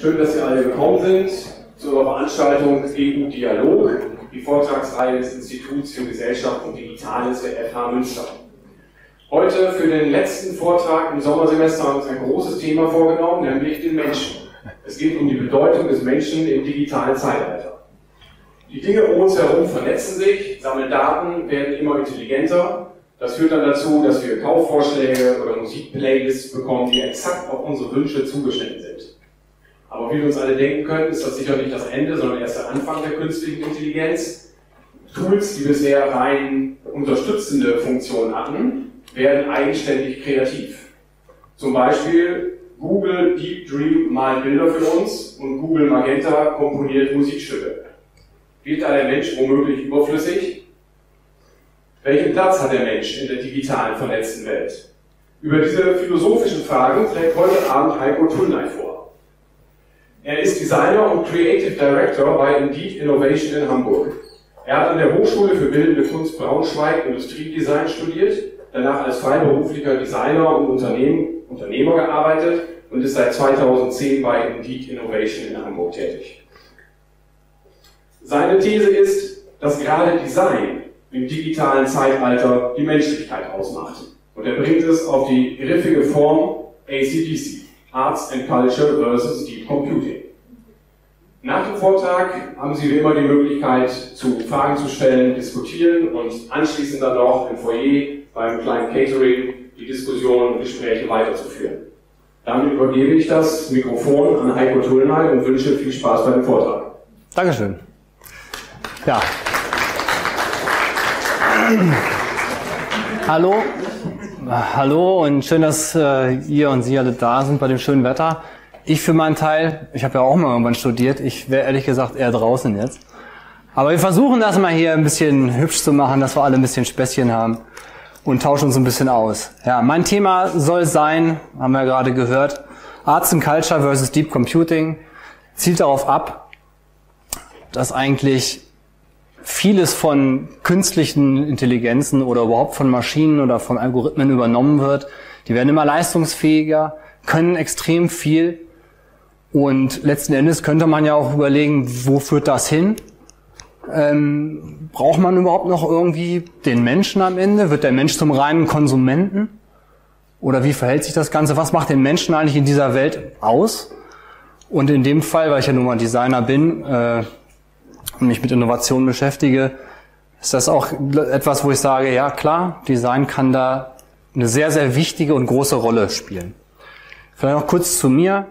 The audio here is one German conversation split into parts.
Schön, dass Sie alle gekommen sind zur Veranstaltung EU Dialog, die Vortragsreihe des Instituts für Gesellschaft und Digitales der FH Münster. Heute für den letzten Vortrag im Sommersemester haben wir uns ein großes Thema vorgenommen, nämlich den Menschen. Es geht um die Bedeutung des Menschen im digitalen Zeitalter. Die Dinge um uns herum vernetzen sich, sammeln Daten, werden immer intelligenter. Das führt dann dazu, dass wir Kaufvorschläge oder Musikplaylists bekommen, die exakt auf unsere Wünsche zugeschnitten sind. Aber wie wir uns alle denken können, ist das sicher nicht das Ende, sondern erst der Anfang der künstlichen Intelligenz. Tools, die bisher rein unterstützende Funktionen hatten, werden eigenständig kreativ. Zum Beispiel Google Deep Dream malt Bilder für uns und Google Magenta komponiert Musikstücke. Wird da der Mensch womöglich überflüssig? Welchen Platz hat der Mensch in der digitalen vernetzten Welt? Über diese philosophischen Fragen trägt heute Abend Heiko Tullnay vor. Er ist Designer und Creative Director bei Indeed Innovation in Hamburg. Er hat an der Hochschule für Bildende Kunst Braunschweig Industriedesign studiert, danach als freiberuflicher Designer und Unternehmen, Unternehmer gearbeitet und ist seit 2010 bei Indeed Innovation in Hamburg tätig. Seine These ist, dass gerade Design im digitalen Zeitalter die Menschlichkeit ausmacht. Und er bringt es auf die griffige Form ACDC. Arts and Culture versus Deep Computing. Nach dem Vortrag haben Sie wie immer die Möglichkeit, zu Fragen zu stellen, diskutieren und anschließend dann noch im Foyer beim kleinen Catering die Diskussion und Gespräche weiterzuführen. Damit übergebe ich das Mikrofon an Heiko Tullnay und wünsche viel Spaß bei dem Vortrag. Dankeschön. Ja. Hallo, Hallo und schön, dass äh, ihr und Sie alle da sind bei dem schönen Wetter. Ich für meinen Teil, ich habe ja auch mal irgendwann studiert, ich wäre ehrlich gesagt eher draußen jetzt. Aber wir versuchen das mal hier ein bisschen hübsch zu machen, dass wir alle ein bisschen Späßchen haben und tauschen uns ein bisschen aus. Ja, mein Thema soll sein, haben wir gerade gehört, Arts and Culture versus Deep Computing zielt darauf ab, dass eigentlich vieles von künstlichen Intelligenzen oder überhaupt von Maschinen oder von Algorithmen übernommen wird. Die werden immer leistungsfähiger, können extrem viel. Und letzten Endes könnte man ja auch überlegen, wo führt das hin? Ähm, braucht man überhaupt noch irgendwie den Menschen am Ende? Wird der Mensch zum reinen Konsumenten? Oder wie verhält sich das Ganze? Was macht den Menschen eigentlich in dieser Welt aus? Und in dem Fall, weil ich ja nun mal Designer bin, äh, und mich mit Innovation beschäftige, ist das auch etwas, wo ich sage, ja klar, Design kann da eine sehr, sehr wichtige und große Rolle spielen. Vielleicht noch kurz zu mir.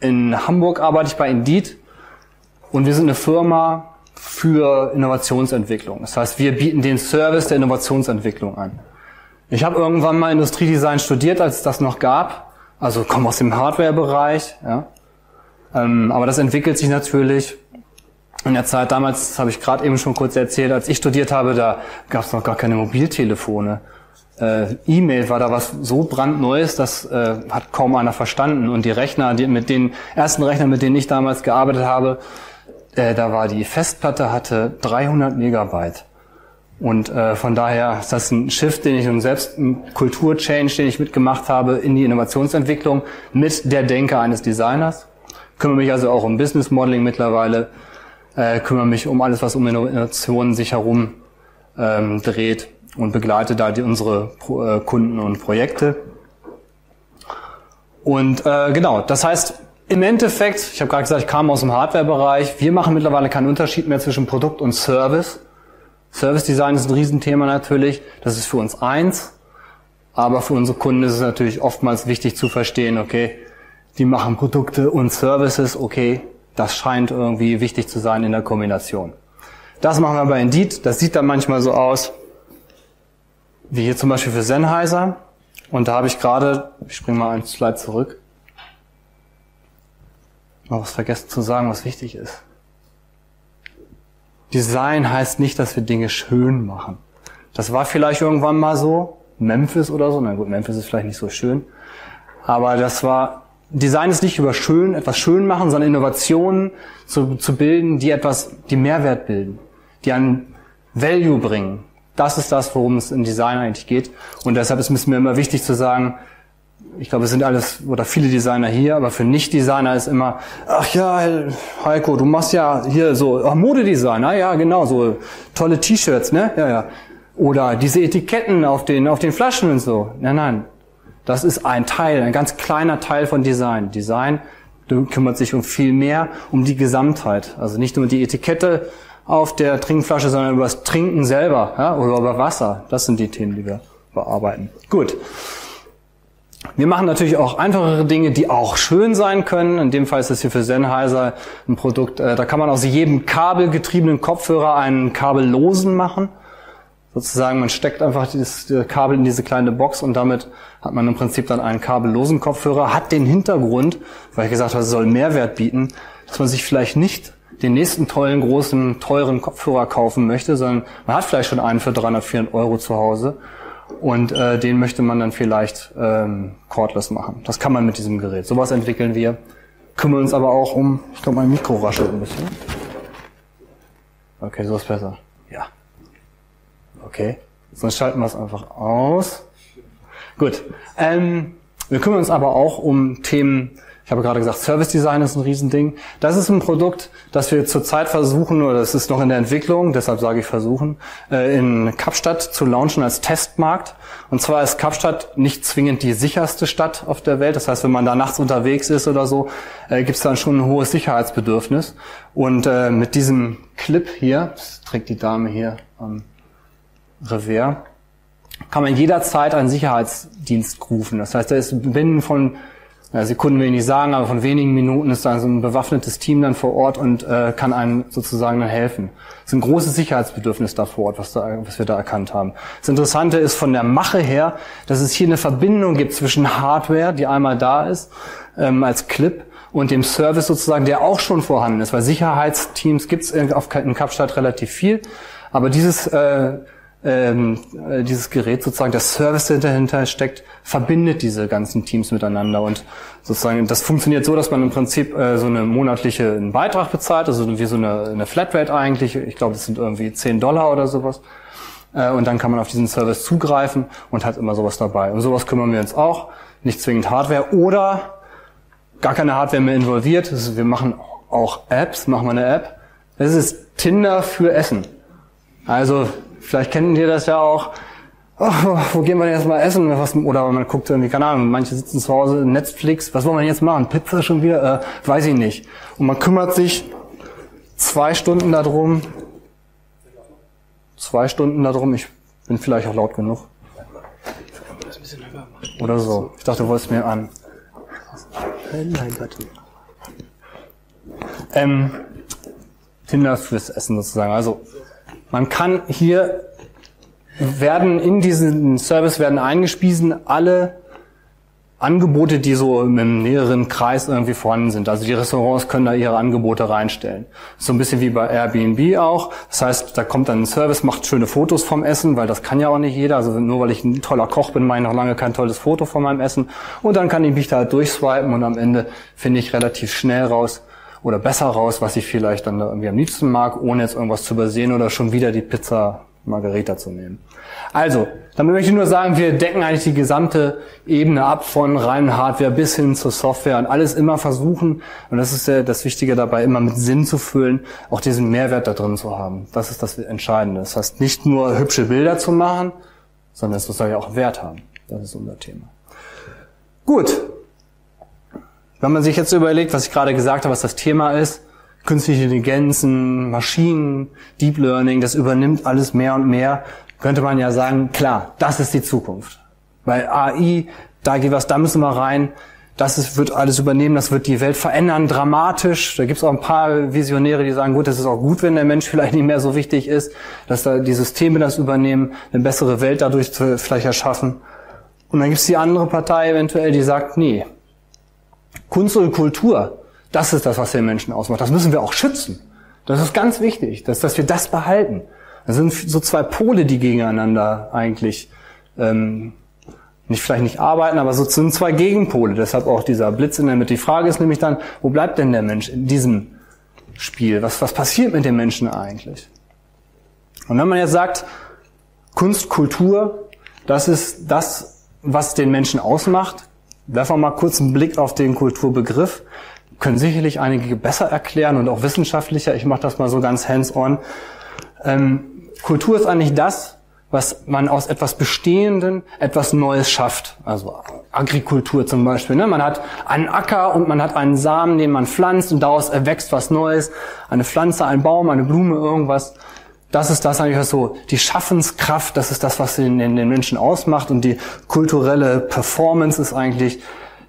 In Hamburg arbeite ich bei Indeed und wir sind eine Firma für Innovationsentwicklung. Das heißt, wir bieten den Service der Innovationsentwicklung an. Ich habe irgendwann mal Industriedesign studiert, als es das noch gab. Also komme aus dem Hardware-Bereich. Ja. Ähm, aber das entwickelt sich natürlich in der Zeit damals, das habe ich gerade eben schon kurz erzählt, als ich studiert habe, da gab es noch gar keine Mobiltelefone. Äh, E-Mail war da was so brandneues, das äh, hat kaum einer verstanden. Und die Rechner, die, mit den ersten Rechnern, mit denen ich damals gearbeitet habe, äh, da war die Festplatte hatte 300 Megabyte. Und äh, von daher ist das ein Shift, den ich und selbst ein Kulturchange, den ich mitgemacht habe in die Innovationsentwicklung mit der Denke eines Designers. Kümmere mich also auch um Business Modeling mittlerweile äh, kümmere mich um alles, was um Innovationen sich herum ähm, dreht und begleite da die, unsere Pro, äh, Kunden und Projekte. Und äh, genau, das heißt, im Endeffekt, ich habe gerade gesagt, ich kam aus dem Hardware-Bereich, wir machen mittlerweile keinen Unterschied mehr zwischen Produkt und Service. Service Design ist ein Riesenthema natürlich, das ist für uns eins, aber für unsere Kunden ist es natürlich oftmals wichtig zu verstehen, okay, die machen Produkte und Services, okay, das scheint irgendwie wichtig zu sein in der Kombination. Das machen wir bei Indeed. Das sieht dann manchmal so aus, wie hier zum Beispiel für Sennheiser. Und da habe ich gerade, ich springe mal einen Slide zurück, noch was vergessen zu sagen, was wichtig ist. Design heißt nicht, dass wir Dinge schön machen. Das war vielleicht irgendwann mal so, Memphis oder so. Na gut, Memphis ist vielleicht nicht so schön. Aber das war Design ist nicht über schön, etwas schön machen, sondern Innovationen zu, zu bilden, die etwas, die Mehrwert bilden, die einen Value bringen. Das ist das, worum es im Design eigentlich geht. Und deshalb ist es mir immer wichtig zu sagen, ich glaube, es sind alles oder viele Designer hier, aber für Nicht-Designer ist immer, ach ja, Heiko, du machst ja hier so ach, Modedesign, ah ja, genau, so tolle T-Shirts, ne? Ja, ja. Oder diese Etiketten auf den, auf den Flaschen und so. Nein, nein. Das ist ein Teil, ein ganz kleiner Teil von Design. Design kümmert sich um viel mehr, um die Gesamtheit. Also nicht nur die Etikette auf der Trinkflasche, sondern über das Trinken selber ja, oder über Wasser. Das sind die Themen, die wir bearbeiten. Gut. Wir machen natürlich auch einfachere Dinge, die auch schön sein können. In dem Fall ist es hier für Sennheiser ein Produkt, äh, da kann man aus jedem kabelgetriebenen Kopfhörer einen kabellosen machen. Sozusagen, man steckt einfach dieses Kabel in diese kleine Box und damit hat man im Prinzip dann einen kabellosen Kopfhörer, hat den Hintergrund, weil ich gesagt habe, es soll Mehrwert bieten, dass man sich vielleicht nicht den nächsten tollen, großen, teuren Kopfhörer kaufen möchte, sondern man hat vielleicht schon einen für 300, 400 Euro zu Hause und äh, den möchte man dann vielleicht ähm, cordless machen. Das kann man mit diesem Gerät. Sowas entwickeln wir. Kümmern uns aber auch um, ich glaube, mein Mikro raschelt ein bisschen. Okay, so ist besser. Ja. Okay, sonst schalten wir es einfach aus. Gut. Ähm, wir kümmern uns aber auch um Themen, ich habe gerade gesagt, Service Design ist ein Riesending. Das ist ein Produkt, das wir zurzeit versuchen, oder das ist noch in der Entwicklung, deshalb sage ich versuchen, äh, in Kapstadt zu launchen als Testmarkt. Und zwar ist Kapstadt nicht zwingend die sicherste Stadt auf der Welt. Das heißt, wenn man da nachts unterwegs ist oder so, äh, gibt es dann schon ein hohes Sicherheitsbedürfnis. Und äh, mit diesem Clip hier, das trägt die Dame hier am Revers, kann man jederzeit einen Sicherheitsdienst rufen. Das heißt, da ist binnen von ja, Sekunden will ich nicht sagen, aber von wenigen Minuten ist da so ein bewaffnetes Team dann vor Ort und äh, kann einem sozusagen dann helfen. Es ist ein großes Sicherheitsbedürfnis da vor Ort, was, da, was wir da erkannt haben. Das Interessante ist von der Mache her, dass es hier eine Verbindung gibt zwischen Hardware, die einmal da ist, ähm, als Clip, und dem Service sozusagen, der auch schon vorhanden ist. Weil Sicherheitsteams gibt es in Kapstadt relativ viel, aber dieses äh, ähm, äh, dieses Gerät sozusagen, der Service, der dahinter steckt, verbindet diese ganzen Teams miteinander und sozusagen das funktioniert so, dass man im Prinzip äh, so eine monatliche einen Beitrag bezahlt, also wie so eine, eine Flatrate eigentlich. Ich glaube, das sind irgendwie 10 Dollar oder sowas. Äh, und dann kann man auf diesen Service zugreifen und hat immer sowas dabei. Und sowas kümmern wir uns auch. Nicht zwingend Hardware oder gar keine Hardware mehr involviert. Ist, wir machen auch Apps, machen wir eine App. Das ist Tinder für Essen. Also Vielleicht kennt ihr das ja auch. Oh, wo gehen wir denn jetzt mal essen? Was, oder man guckt irgendwie, keine Ahnung, manche sitzen zu Hause, Netflix, was wollen wir jetzt machen? Pizza schon wieder? Äh, weiß ich nicht. Und man kümmert sich zwei Stunden darum, zwei Stunden darum, ich bin vielleicht auch laut genug. Oder so. Ich dachte, du wolltest mir an. Nein, Gott. Ähm, Tinder fürs Essen sozusagen. Also man kann hier werden in diesen Service werden eingespiesen alle Angebote, die so im näheren Kreis irgendwie vorhanden sind. Also die Restaurants können da ihre Angebote reinstellen. So ein bisschen wie bei Airbnb auch. Das heißt, da kommt dann ein Service, macht schöne Fotos vom Essen, weil das kann ja auch nicht jeder. Also nur weil ich ein toller Koch bin, mache ich noch lange kein tolles Foto von meinem Essen. Und dann kann ich mich da halt durchswipen und am Ende finde ich relativ schnell raus, oder besser raus, was ich vielleicht dann irgendwie am liebsten mag, ohne jetzt irgendwas zu übersehen oder schon wieder die Pizza Margarita zu nehmen. Also, damit möchte ich nur sagen, wir decken eigentlich die gesamte Ebene ab von reinen Hardware bis hin zur Software und alles immer versuchen, und das ist ja das Wichtige dabei, immer mit Sinn zu füllen, auch diesen Mehrwert da drin zu haben. Das ist das Entscheidende. Das heißt, nicht nur hübsche Bilder zu machen, sondern es soll ja auch Wert haben. Das ist unser Thema. Gut, wenn man sich jetzt überlegt, was ich gerade gesagt habe, was das Thema ist, künstliche Intelligenzen, Maschinen, Deep Learning, das übernimmt alles mehr und mehr, könnte man ja sagen, klar, das ist die Zukunft. Weil AI, da geht was, da müssen wir rein, das ist, wird alles übernehmen, das wird die Welt verändern, dramatisch. Da gibt es auch ein paar Visionäre, die sagen, gut, das ist auch gut, wenn der Mensch vielleicht nicht mehr so wichtig ist, dass da die Systeme das übernehmen, eine bessere Welt dadurch vielleicht erschaffen. Und dann gibt es die andere Partei eventuell, die sagt, nee, Kunst und Kultur, das ist das, was den Menschen ausmacht. Das müssen wir auch schützen. Das ist ganz wichtig, dass, dass wir das behalten. Das sind so zwei Pole, die gegeneinander eigentlich ähm, nicht vielleicht nicht arbeiten, aber so sind zwei Gegenpole. Deshalb auch dieser Blitz in der Mitte. Die Frage ist nämlich dann, wo bleibt denn der Mensch in diesem Spiel? Was, was passiert mit dem Menschen eigentlich? Und wenn man jetzt sagt, Kunst, Kultur, das ist das, was den Menschen ausmacht, werfen wir mal kurz einen Blick auf den Kulturbegriff. Können sicherlich einige besser erklären und auch wissenschaftlicher. Ich mache das mal so ganz hands-on. Ähm, Kultur ist eigentlich das, was man aus etwas Bestehenden etwas Neues schafft. Also Agrikultur zum Beispiel. Ne? Man hat einen Acker und man hat einen Samen, den man pflanzt und daraus erwächst was Neues. Eine Pflanze, ein Baum, eine Blume, irgendwas. Das ist das eigentlich so, die Schaffenskraft, das ist das, was den, den Menschen ausmacht und die kulturelle Performance ist eigentlich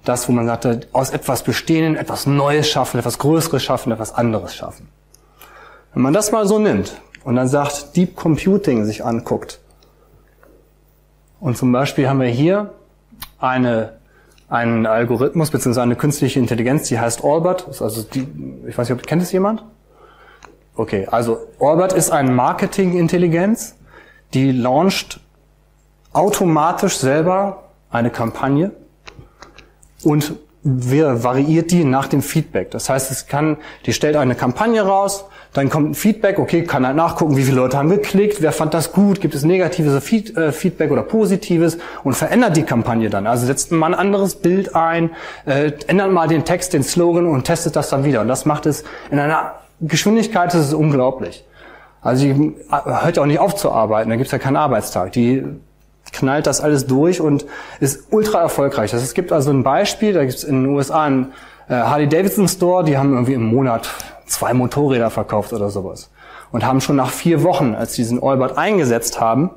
das, wo man sagt, aus etwas Bestehenden etwas Neues schaffen, etwas Größeres schaffen, etwas anderes schaffen. Wenn man das mal so nimmt und dann sagt, Deep Computing sich anguckt, und zum Beispiel haben wir hier eine, einen Algorithmus bzw. eine künstliche Intelligenz, die heißt Albert. also die, ich weiß nicht, kennt es jemand? Okay, also Albert ist eine Marketingintelligenz, die launcht automatisch selber eine Kampagne und wir variiert die nach dem Feedback. Das heißt, es kann, die stellt eine Kampagne raus, dann kommt ein Feedback, okay, kann halt nachgucken, wie viele Leute haben geklickt, wer fand das gut, gibt es negatives äh, Feedback oder positives und verändert die Kampagne dann. Also setzt mal ein anderes Bild ein, äh, ändert mal den Text, den Slogan und testet das dann wieder. Und das macht es in einer Geschwindigkeit, ist unglaublich. Also die hört ja auch nicht auf zu arbeiten, da gibt es ja keinen Arbeitstag. Die knallt das alles durch und ist ultra erfolgreich. Das, es gibt also ein Beispiel, da gibt es in den USA einen äh, Harley Davidson Store, die haben irgendwie im Monat zwei Motorräder verkauft oder sowas. Und haben schon nach vier Wochen, als sie diesen Albert eingesetzt haben,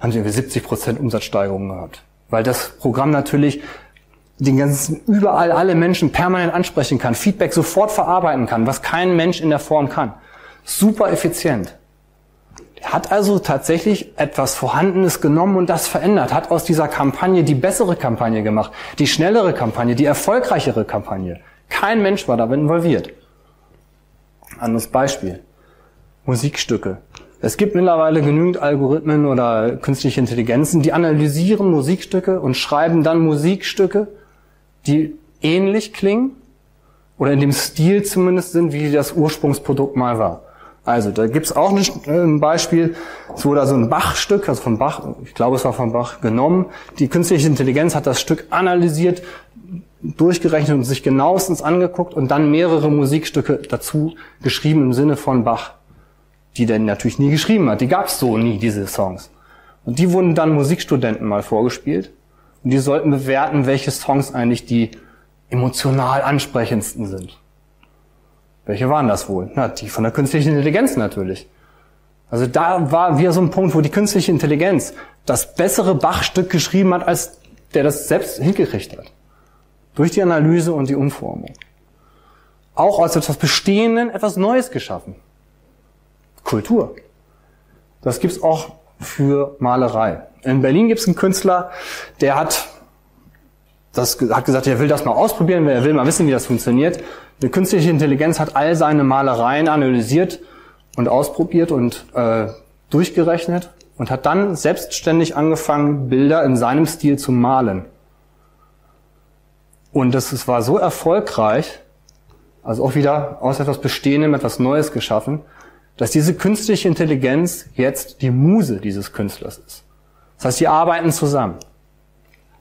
haben sie irgendwie 70 Prozent Umsatzsteigerung gehabt. Weil das Programm natürlich den ganzen, überall alle Menschen permanent ansprechen kann, Feedback sofort verarbeiten kann, was kein Mensch in der Form kann. Super effizient. Hat also tatsächlich etwas Vorhandenes genommen und das verändert, hat aus dieser Kampagne die bessere Kampagne gemacht, die schnellere Kampagne, die erfolgreichere Kampagne. Kein Mensch war dabei involviert. Anderes Beispiel. Musikstücke. Es gibt mittlerweile genügend Algorithmen oder künstliche Intelligenzen, die analysieren Musikstücke und schreiben dann Musikstücke, die ähnlich klingen oder in dem Stil zumindest sind, wie das Ursprungsprodukt mal war. Also da gibt's auch ein Beispiel, es wurde also ein Bach-Stück, also von Bach, ich glaube es war von Bach, genommen. Die künstliche Intelligenz hat das Stück analysiert, durchgerechnet und sich genauestens angeguckt und dann mehrere Musikstücke dazu geschrieben im Sinne von Bach, die der natürlich nie geschrieben hat. Die gab es so nie, diese Songs. Und die wurden dann Musikstudenten mal vorgespielt und die sollten bewerten, welche Songs eigentlich die emotional ansprechendsten sind. Welche waren das wohl? Na, die von der künstlichen Intelligenz natürlich. Also da war wieder so ein Punkt, wo die künstliche Intelligenz das bessere Bachstück geschrieben hat, als der das selbst hingekriegt hat. Durch die Analyse und die Umformung. Auch aus etwas Bestehenden etwas Neues geschaffen. Kultur. Das gibt's auch für Malerei. In Berlin gibt's einen Künstler, der hat, das, hat gesagt, er will das mal ausprobieren, er will mal wissen, wie das funktioniert. Eine künstliche Intelligenz hat all seine Malereien analysiert und ausprobiert und äh, durchgerechnet und hat dann selbstständig angefangen, Bilder in seinem Stil zu malen. Und das, es war so erfolgreich, also auch wieder aus etwas Bestehendem etwas Neues geschaffen, dass diese künstliche Intelligenz jetzt die Muse dieses Künstlers ist. Das heißt, sie arbeiten zusammen.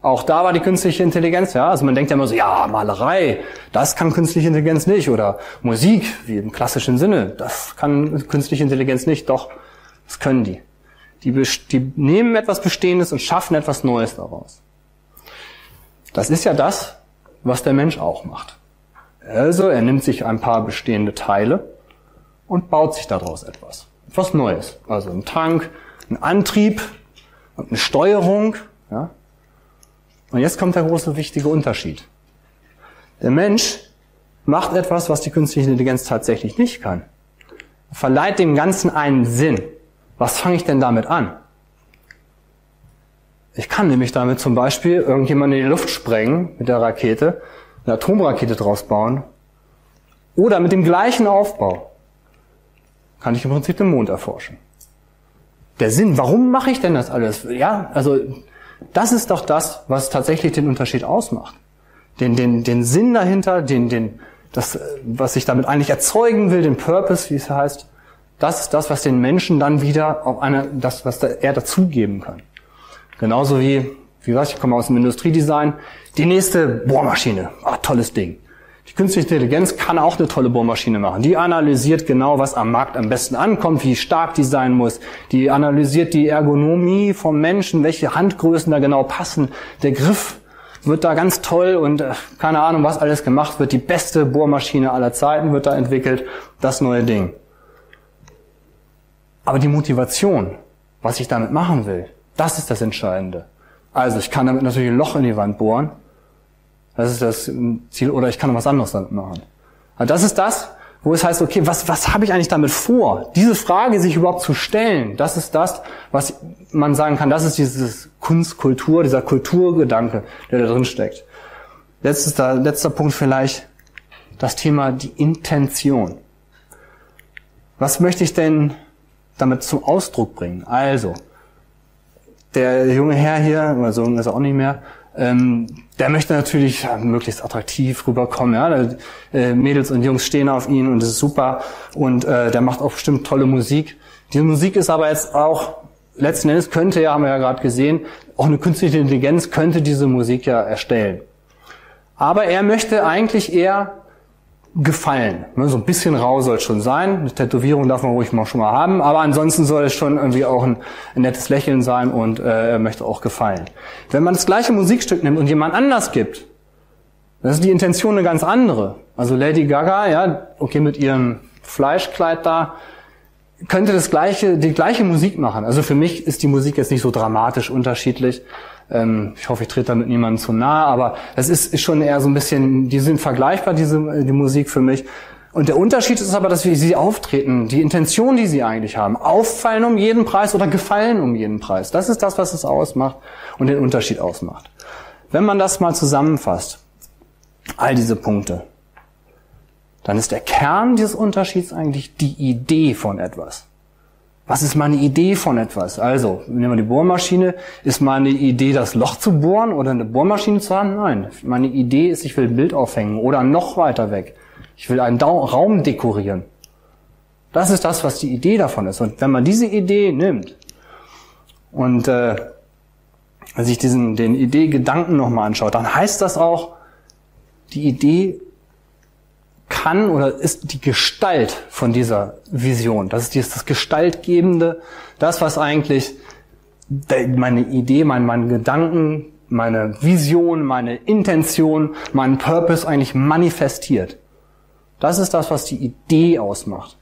Auch da war die künstliche Intelligenz, ja. Also man denkt ja immer so, ja, Malerei, das kann künstliche Intelligenz nicht. Oder Musik, wie im klassischen Sinne, das kann künstliche Intelligenz nicht. Doch, das können die. Die, die nehmen etwas Bestehendes und schaffen etwas Neues daraus. Das ist ja das, was der Mensch auch macht. Also er nimmt sich ein paar bestehende Teile und baut sich daraus etwas. Etwas Neues. Also ein Tank, ein Antrieb und eine Steuerung. Ja. Und jetzt kommt der große wichtige Unterschied. Der Mensch macht etwas, was die künstliche Intelligenz tatsächlich nicht kann. Verleiht dem Ganzen einen Sinn. Was fange ich denn damit an? Ich kann nämlich damit zum Beispiel irgendjemanden in die Luft sprengen mit der Rakete, eine Atomrakete draus bauen oder mit dem gleichen Aufbau kann ich im Prinzip den Mond erforschen. Der Sinn, warum mache ich denn das alles? Ja, also das ist doch das, was tatsächlich den Unterschied ausmacht. Den, den, den Sinn dahinter, den, den, das, was ich damit eigentlich erzeugen will, den Purpose, wie es heißt, das ist das, was den Menschen dann wieder auf eine, das, was er dazugeben kann. Genauso wie, Wie gesagt, ich komme aus dem Industriedesign. Die nächste Bohrmaschine. Ah, tolles Ding. Die künstliche Intelligenz kann auch eine tolle Bohrmaschine machen. Die analysiert genau, was am Markt am besten ankommt, wie stark die sein muss. Die analysiert die Ergonomie vom Menschen, welche Handgrößen da genau passen. Der Griff wird da ganz toll und äh, keine Ahnung, was alles gemacht wird. Die beste Bohrmaschine aller Zeiten wird da entwickelt. Das neue Ding. Aber die Motivation, was ich damit machen will, das ist das Entscheidende. Also ich kann damit natürlich ein Loch in die Wand bohren das ist das Ziel. Oder ich kann noch was anderes damit machen. Also das ist das, wo es heißt, okay, was, was habe ich eigentlich damit vor? Diese Frage sich überhaupt zu stellen, das ist das, was man sagen kann, das ist dieses Kunstkultur, dieser Kulturgedanke, der da drin steckt. Letzter, letzter Punkt vielleicht, das Thema die Intention. Was möchte ich denn damit zum Ausdruck bringen? Also, der junge Herr hier, oder so ist er auch nicht mehr, ähm, der möchte natürlich möglichst attraktiv rüberkommen. Ja? Da, äh, Mädels und Jungs stehen auf ihn und das ist super. Und äh, der macht auch bestimmt tolle Musik. Diese Musik ist aber jetzt auch, letzten Endes könnte ja, haben wir ja gerade gesehen, auch eine künstliche Intelligenz könnte diese Musik ja erstellen. Aber er möchte eigentlich eher gefallen. Ne, so ein bisschen rau soll es schon sein. Eine Tätowierung darf man ruhig mal schon mal haben, aber ansonsten soll es schon irgendwie auch ein, ein nettes Lächeln sein und äh, er möchte auch gefallen. Wenn man das gleiche Musikstück nimmt und jemand anders gibt, das ist die Intention eine ganz andere. Also Lady Gaga, ja, okay, mit ihrem Fleischkleid da, könnte das gleiche, die gleiche Musik machen. Also für mich ist die Musik jetzt nicht so dramatisch unterschiedlich. Ähm, ich hoffe, ich trete damit niemandem zu nahe, aber es ist, ist schon eher so ein bisschen, die sind vergleichbar, diese, die Musik für mich. Und der Unterschied ist aber, dass wir sie auftreten, die Intention, die sie eigentlich haben. Auffallen um jeden Preis oder gefallen um jeden Preis. Das ist das, was es ausmacht und den Unterschied ausmacht. Wenn man das mal zusammenfasst, all diese Punkte, dann ist der Kern dieses Unterschieds eigentlich die Idee von etwas. Was ist meine Idee von etwas? Also, nehmen wir die Bohrmaschine. Ist meine Idee, das Loch zu bohren oder eine Bohrmaschine zu haben? Nein. Meine Idee ist, ich will ein Bild aufhängen oder noch weiter weg. Ich will einen Raum dekorieren. Das ist das, was die Idee davon ist. Und wenn man diese Idee nimmt und äh, sich diesen, den Idee-Gedanken nochmal anschaut, dann heißt das auch, die Idee kann oder ist die Gestalt von dieser Vision. Das ist das Gestaltgebende, das, was eigentlich meine Idee, mein, mein Gedanken, meine Vision, meine Intention, meinen Purpose eigentlich manifestiert. Das ist das, was die Idee ausmacht.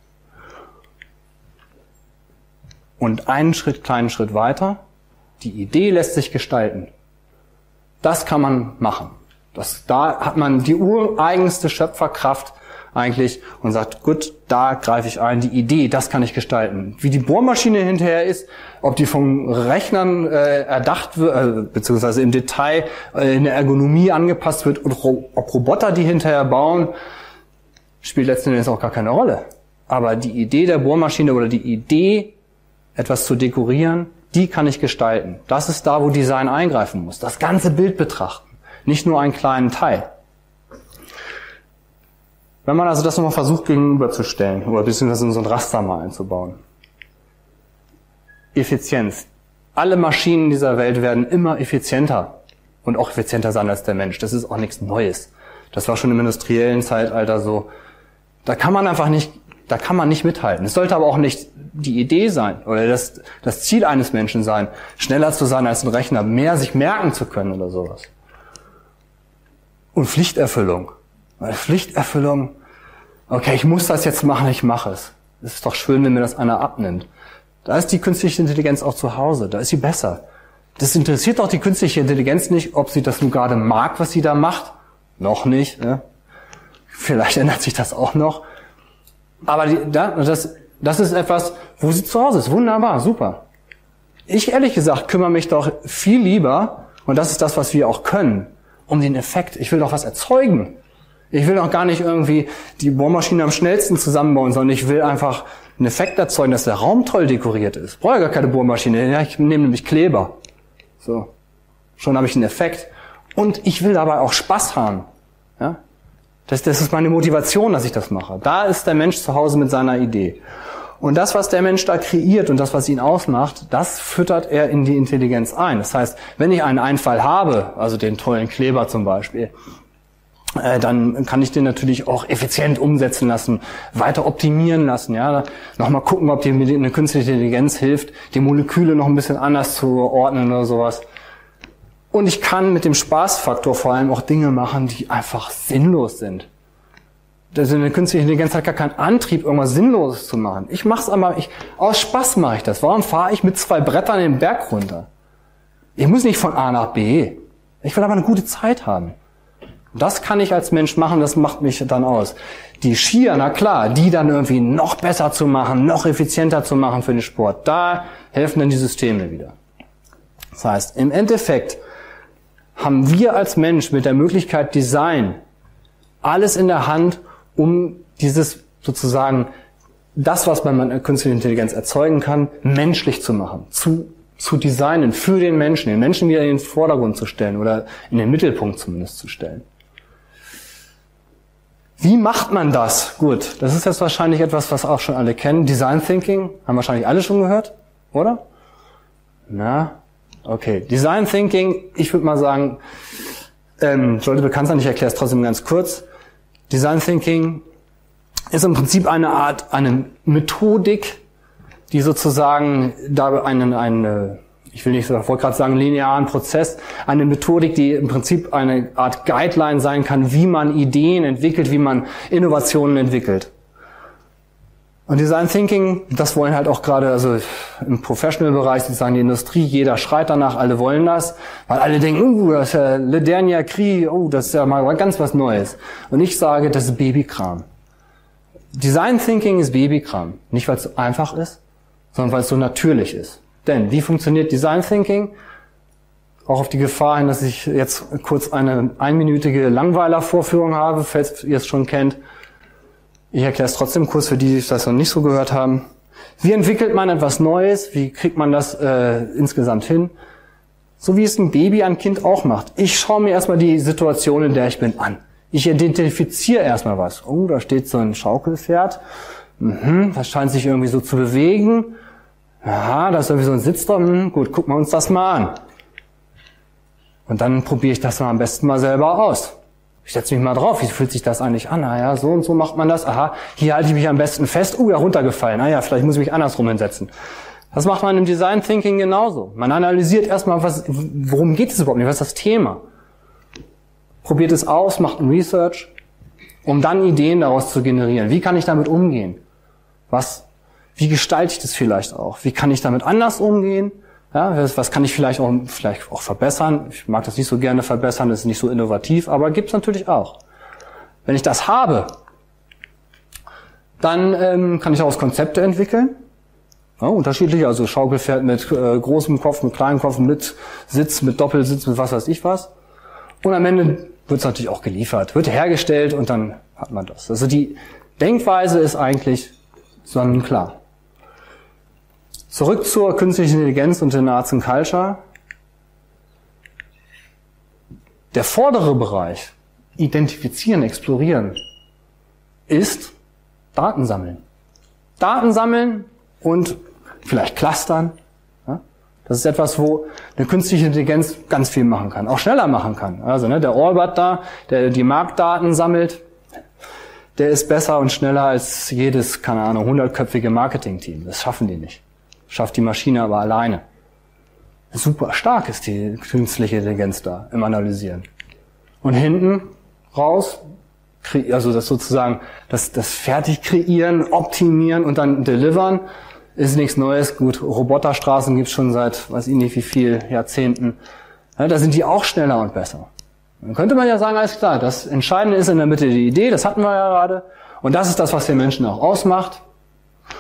Und einen Schritt, kleinen Schritt weiter, die Idee lässt sich gestalten. Das kann man machen. Das, da hat man die ureigenste Schöpferkraft eigentlich und sagt, gut, da greife ich ein, die Idee, das kann ich gestalten. Wie die Bohrmaschine hinterher ist, ob die von Rechnern äh, erdacht wird, äh, beziehungsweise im Detail äh, in der Ergonomie angepasst wird und ob Roboter die hinterher bauen, spielt letzten Endes auch gar keine Rolle. Aber die Idee der Bohrmaschine oder die Idee, etwas zu dekorieren, die kann ich gestalten. Das ist da, wo Design eingreifen muss. Das ganze Bild betrachten, nicht nur einen kleinen Teil. Wenn man also das nochmal versucht gegenüberzustellen oder beziehungsweise in so ein Raster mal einzubauen. Effizienz. Alle Maschinen dieser Welt werden immer effizienter und auch effizienter sein als der Mensch. Das ist auch nichts Neues. Das war schon im industriellen Zeitalter so. Da kann man einfach nicht, da kann man nicht mithalten. Es sollte aber auch nicht die Idee sein oder das, das Ziel eines Menschen sein, schneller zu sein als ein Rechner, mehr sich merken zu können oder sowas. Und Pflichterfüllung. Weil Pflichterfüllung, okay, ich muss das jetzt machen, ich mache es. Es ist doch schön, wenn mir das einer abnimmt. Da ist die künstliche Intelligenz auch zu Hause, da ist sie besser. Das interessiert doch die künstliche Intelligenz nicht, ob sie das nun gerade mag, was sie da macht. Noch nicht. Ne? Vielleicht ändert sich das auch noch. Aber die, das, das ist etwas, wo sie zu Hause ist. Wunderbar, super. Ich ehrlich gesagt kümmere mich doch viel lieber, und das ist das, was wir auch können, um den Effekt. Ich will doch was erzeugen. Ich will auch gar nicht irgendwie die Bohrmaschine am schnellsten zusammenbauen, sondern ich will einfach einen Effekt erzeugen, dass der Raum toll dekoriert ist. Brauche gar keine Bohrmaschine. Ja, ich nehme nämlich Kleber. So. Schon habe ich einen Effekt. Und ich will dabei auch Spaß haben. Ja? Das, das ist meine Motivation, dass ich das mache. Da ist der Mensch zu Hause mit seiner Idee. Und das, was der Mensch da kreiert und das, was ihn ausmacht, das füttert er in die Intelligenz ein. Das heißt, wenn ich einen Einfall habe, also den tollen Kleber zum Beispiel, dann kann ich den natürlich auch effizient umsetzen lassen, weiter optimieren lassen. Ja, nochmal gucken, ob die eine künstliche Intelligenz hilft, die Moleküle noch ein bisschen anders zu ordnen oder sowas. Und ich kann mit dem Spaßfaktor vor allem auch Dinge machen, die einfach sinnlos sind. Also eine künstliche Intelligenz hat gar keinen Antrieb, irgendwas Sinnloses zu machen. Ich mache es aber, ich, aus Spaß mache ich das. Warum fahre ich mit zwei Brettern den Berg runter? Ich muss nicht von A nach B. Ich will aber eine gute Zeit haben. Das kann ich als Mensch machen, das macht mich dann aus. Die Skier, na klar, die dann irgendwie noch besser zu machen, noch effizienter zu machen für den Sport, da helfen dann die Systeme wieder. Das heißt, im Endeffekt haben wir als Mensch mit der Möglichkeit Design alles in der Hand, um dieses sozusagen das, was man mit künstlicher Intelligenz erzeugen kann, menschlich zu machen, zu, zu designen für den Menschen, den Menschen wieder in den Vordergrund zu stellen oder in den Mittelpunkt zumindest zu stellen. Wie macht man das? Gut, das ist jetzt wahrscheinlich etwas, was auch schon alle kennen. Design Thinking, haben wahrscheinlich alle schon gehört, oder? Na, okay. Design Thinking, ich würde mal sagen, ähm, sollte bekannt sein, ich erkläre es trotzdem ganz kurz. Design Thinking ist im Prinzip eine Art, eine Methodik, die sozusagen da einen, einen ich will nicht, ich wollte gerade sagen, linearen Prozess, eine Methodik, die im Prinzip eine Art Guideline sein kann, wie man Ideen entwickelt, wie man Innovationen entwickelt. Und Design Thinking, das wollen halt auch gerade, also im Professional-Bereich, sozusagen die Industrie, jeder schreit danach, alle wollen das, weil alle denken, uh, das ist ja Ledernia Kri, oh, das ist ja mal ganz was Neues. Und ich sage, das ist Babykram. Design Thinking ist Babykram. Nicht, weil es so einfach ist, sondern weil es so natürlich ist. Denn wie funktioniert Design Thinking? Auch auf die Gefahr hin, dass ich jetzt kurz eine einminütige Langweiler-Vorführung habe, falls ihr es schon kennt. Ich erkläre es trotzdem kurz für die, die das noch nicht so gehört haben. Wie entwickelt man etwas Neues? Wie kriegt man das äh, insgesamt hin? So wie es ein Baby ein Kind auch macht. Ich schaue mir erstmal die Situation, in der ich bin, an. Ich identifiziere erstmal was. Oh, da steht so ein Schaukelpferd. Mhm, das scheint sich irgendwie so zu bewegen. Aha, da ist irgendwie so ein Sitz drin. Gut, gucken wir uns das mal an. Und dann probiere ich das mal am besten mal selber aus. Ich setze mich mal drauf, wie fühlt sich das eigentlich an? Ah ja, so und so macht man das. Aha, hier halte ich mich am besten fest. Uh, ja, runtergefallen. Ah ja, vielleicht muss ich mich andersrum hinsetzen. Das macht man im Design Thinking genauso. Man analysiert erstmal, was, worum geht es überhaupt nicht, was ist das Thema? Probiert es aus, macht ein Research, um dann Ideen daraus zu generieren. Wie kann ich damit umgehen? Was, wie gestalte ich das vielleicht auch? Wie kann ich damit anders umgehen? Ja, was kann ich vielleicht auch, vielleicht auch verbessern? Ich mag das nicht so gerne verbessern, das ist nicht so innovativ, aber gibt es natürlich auch. Wenn ich das habe, dann ähm, kann ich daraus Konzepte entwickeln. Ja, unterschiedlich, also Schaukelpferd mit äh, großem Kopf, mit kleinem Kopf, mit Sitz, mit Doppelsitz, mit was weiß ich was. Und am Ende wird es natürlich auch geliefert, wird hergestellt und dann hat man das. Also die Denkweise ist eigentlich sonnenklar. Zurück zur künstlichen Intelligenz und den Arts and Culture. Der vordere Bereich, identifizieren, explorieren, ist Daten sammeln. Daten sammeln und vielleicht clustern. Das ist etwas, wo eine künstliche Intelligenz ganz viel machen kann, auch schneller machen kann. Also ne, der Albert da, der die Marktdaten sammelt, der ist besser und schneller als jedes, keine Ahnung, hundertköpfige Marketingteam. Das schaffen die nicht schafft die Maschine aber alleine. Super stark ist die künstliche Intelligenz da im Analysieren. Und hinten raus, also das sozusagen das, das fertig kreieren, optimieren und dann delivern, ist nichts Neues. Gut, Roboterstraßen gibt's schon seit, weiß ich nicht wie viel Jahrzehnten. Ja, da sind die auch schneller und besser. Dann könnte man ja sagen, alles klar, das Entscheidende ist in der Mitte die Idee, das hatten wir ja gerade. Und das ist das, was den Menschen auch ausmacht.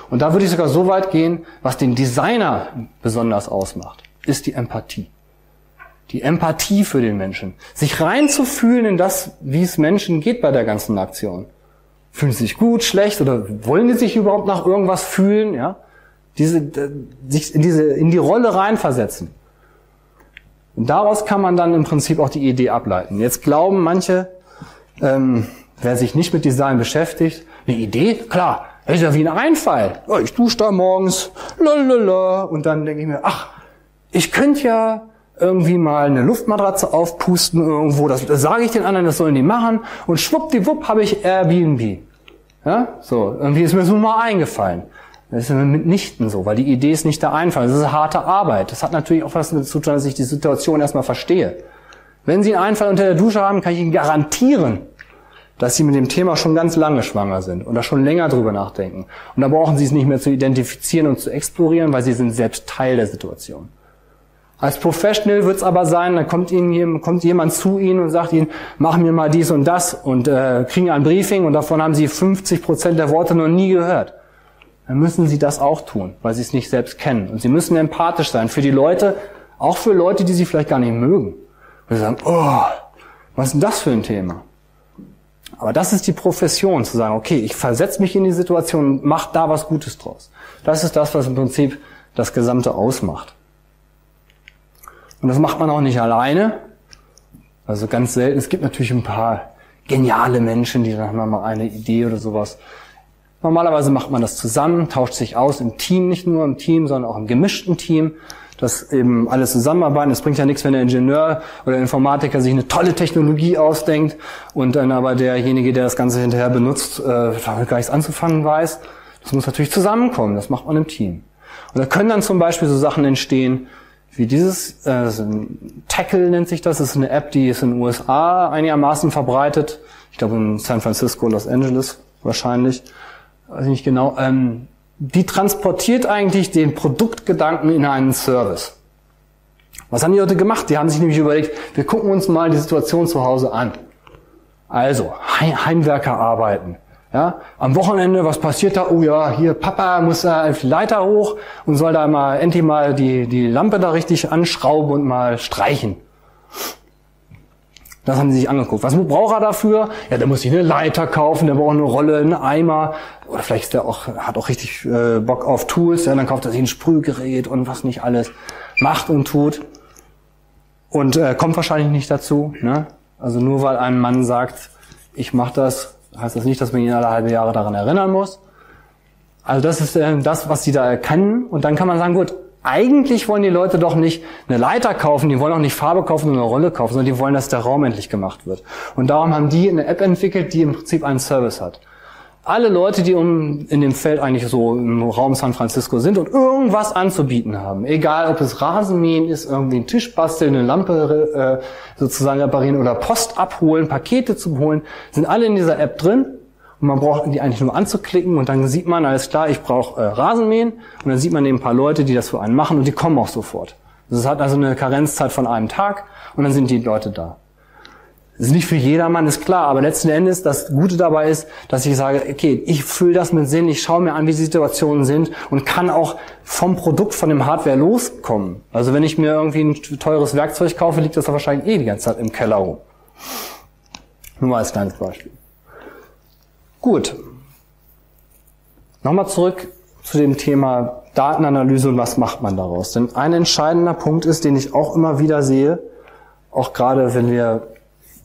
Und da würde ich sogar so weit gehen, was den Designer besonders ausmacht, ist die Empathie. Die Empathie für den Menschen. Sich reinzufühlen in das, wie es Menschen geht bei der ganzen Aktion. Fühlen sie sich gut, schlecht oder wollen die sich überhaupt nach irgendwas fühlen? Ja? Diese, sich in, diese, in die Rolle reinversetzen. Und daraus kann man dann im Prinzip auch die Idee ableiten. Jetzt glauben manche, ähm, wer sich nicht mit Design beschäftigt, eine Idee, klar, Das ist ja wie ein Einfall. Ich dusche da morgens, lalala, und dann denke ich mir, ach, ich könnte ja irgendwie mal eine Luftmatratze aufpusten irgendwo, das, das sage ich den anderen, das sollen die machen, und schwuppdiwupp habe ich Airbnb. Ja, so, irgendwie ist mir so mal eingefallen. Das ist mitnichten so, weil die Idee ist nicht der Einfall. Das ist harte Arbeit. Das hat natürlich auch was damit tun, dass ich die Situation erstmal verstehe. Wenn Sie einen Einfall unter der Dusche haben, kann ich Ihnen garantieren, dass Sie mit dem Thema schon ganz lange schwanger sind und da schon länger drüber nachdenken. Und da brauchen Sie es nicht mehr zu identifizieren und zu explorieren, weil Sie sind selbst Teil der Situation. Als Professional wird es aber sein, dann kommt Ihnen kommt jemand zu Ihnen und sagt Ihnen, mach mir mal dies und das und äh, kriegen ein Briefing und davon haben Sie 50 Prozent der Worte noch nie gehört dann müssen sie das auch tun, weil sie es nicht selbst kennen. Und sie müssen empathisch sein für die Leute, auch für Leute, die sie vielleicht gar nicht mögen. Und sie sagen, oh, was ist denn das für ein Thema? Aber das ist die Profession, zu sagen, okay, ich versetze mich in die Situation und mache da was Gutes draus. Das ist das, was im Prinzip das Gesamte ausmacht. Und das macht man auch nicht alleine. Also ganz selten. Es gibt natürlich ein paar geniale Menschen, die dann haben mal eine Idee oder sowas. Normalerweise macht man das zusammen, tauscht sich aus im Team, nicht nur im Team, sondern auch im gemischten Team, dass eben alles zusammenarbeiten. Es bringt ja nichts, wenn der Ingenieur oder der Informatiker sich eine tolle Technologie ausdenkt und dann aber derjenige, der das Ganze hinterher benutzt, äh, damit gar nichts anzufangen weiß. Das muss natürlich zusammenkommen, das macht man im Team. Und da können dann zum Beispiel so Sachen entstehen, wie dieses, äh, Tackle nennt sich das, das ist eine App, die ist in den USA einigermaßen verbreitet. Ich glaube in San Francisco, Los Angeles wahrscheinlich weiß ich nicht genau, ähm, die transportiert eigentlich den Produktgedanken in einen Service. Was haben die Leute gemacht? Die haben sich nämlich überlegt, wir gucken uns mal die Situation zu Hause an. Also, Heimwerker arbeiten. Ja, am Wochenende, was passiert da? Oh ja, hier Papa muss da die Leiter hoch und soll da mal endlich mal die, die Lampe da richtig anschrauben und mal streichen. Das haben sie sich angeguckt. Was braucht er dafür? Ja, der muss sich eine Leiter kaufen, der braucht eine Rolle, einen Eimer. Oder vielleicht ist der auch, hat auch richtig äh, Bock auf Tools. Ja, dann kauft er sich ein Sprühgerät und was nicht alles macht und tut. Und äh, kommt wahrscheinlich nicht dazu. Ne? Also nur weil ein Mann sagt, ich mache das, heißt das nicht, dass man ihn alle halbe Jahre daran erinnern muss. Also das ist äh, das, was sie da erkennen. Und dann kann man sagen, gut, eigentlich wollen die Leute doch nicht eine Leiter kaufen, die wollen auch nicht Farbe kaufen und eine Rolle kaufen, sondern die wollen, dass der Raum endlich gemacht wird. Und darum haben die eine App entwickelt, die im Prinzip einen Service hat. Alle Leute, die um, in dem Feld eigentlich so im Raum San Francisco sind und irgendwas anzubieten haben, egal ob es Rasenmähen ist, irgendwie einen Tisch basteln, eine Lampe äh, sozusagen reparieren oder Post abholen, Pakete zu holen, sind alle in dieser App drin und man braucht die eigentlich nur anzuklicken und dann sieht man, alles klar, ich brauche äh, Rasenmähen und dann sieht man eben ein paar Leute, die das für einen machen und die kommen auch sofort. Das hat also eine Karenzzeit von einem Tag und dann sind die Leute da. Das ist nicht für jedermann, ist klar, aber letzten Endes, das Gute dabei ist, dass ich sage, okay, ich fülle das mit Sinn, ich schaue mir an, wie die Situationen sind und kann auch vom Produkt, von dem Hardware loskommen. Also wenn ich mir irgendwie ein teures Werkzeug kaufe, liegt das da wahrscheinlich eh die ganze Zeit im Keller rum. Nur mal als kleines Beispiel. Gut. Nochmal zurück zu dem Thema Datenanalyse und was macht man daraus. Denn ein entscheidender Punkt ist, den ich auch immer wieder sehe, auch gerade wenn wir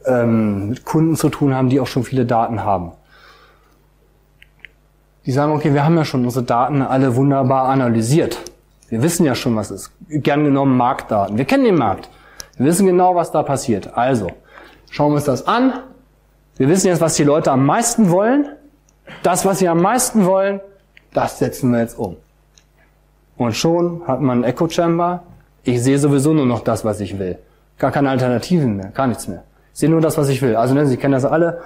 ähm, mit Kunden zu tun haben, die auch schon viele Daten haben. Die sagen, okay, wir haben ja schon unsere Daten alle wunderbar analysiert. Wir wissen ja schon, was ist. Gern genommen Marktdaten. Wir kennen den Markt. Wir wissen genau, was da passiert. Also, schauen wir uns das an, wir wissen jetzt, was die Leute am meisten wollen. Das, was sie am meisten wollen, das setzen wir jetzt um. Und schon hat man ein Echo Chamber. Ich sehe sowieso nur noch das, was ich will. Gar keine Alternativen mehr, gar nichts mehr. Ich sehe nur das, was ich will. Also ne, Sie kennen das alle.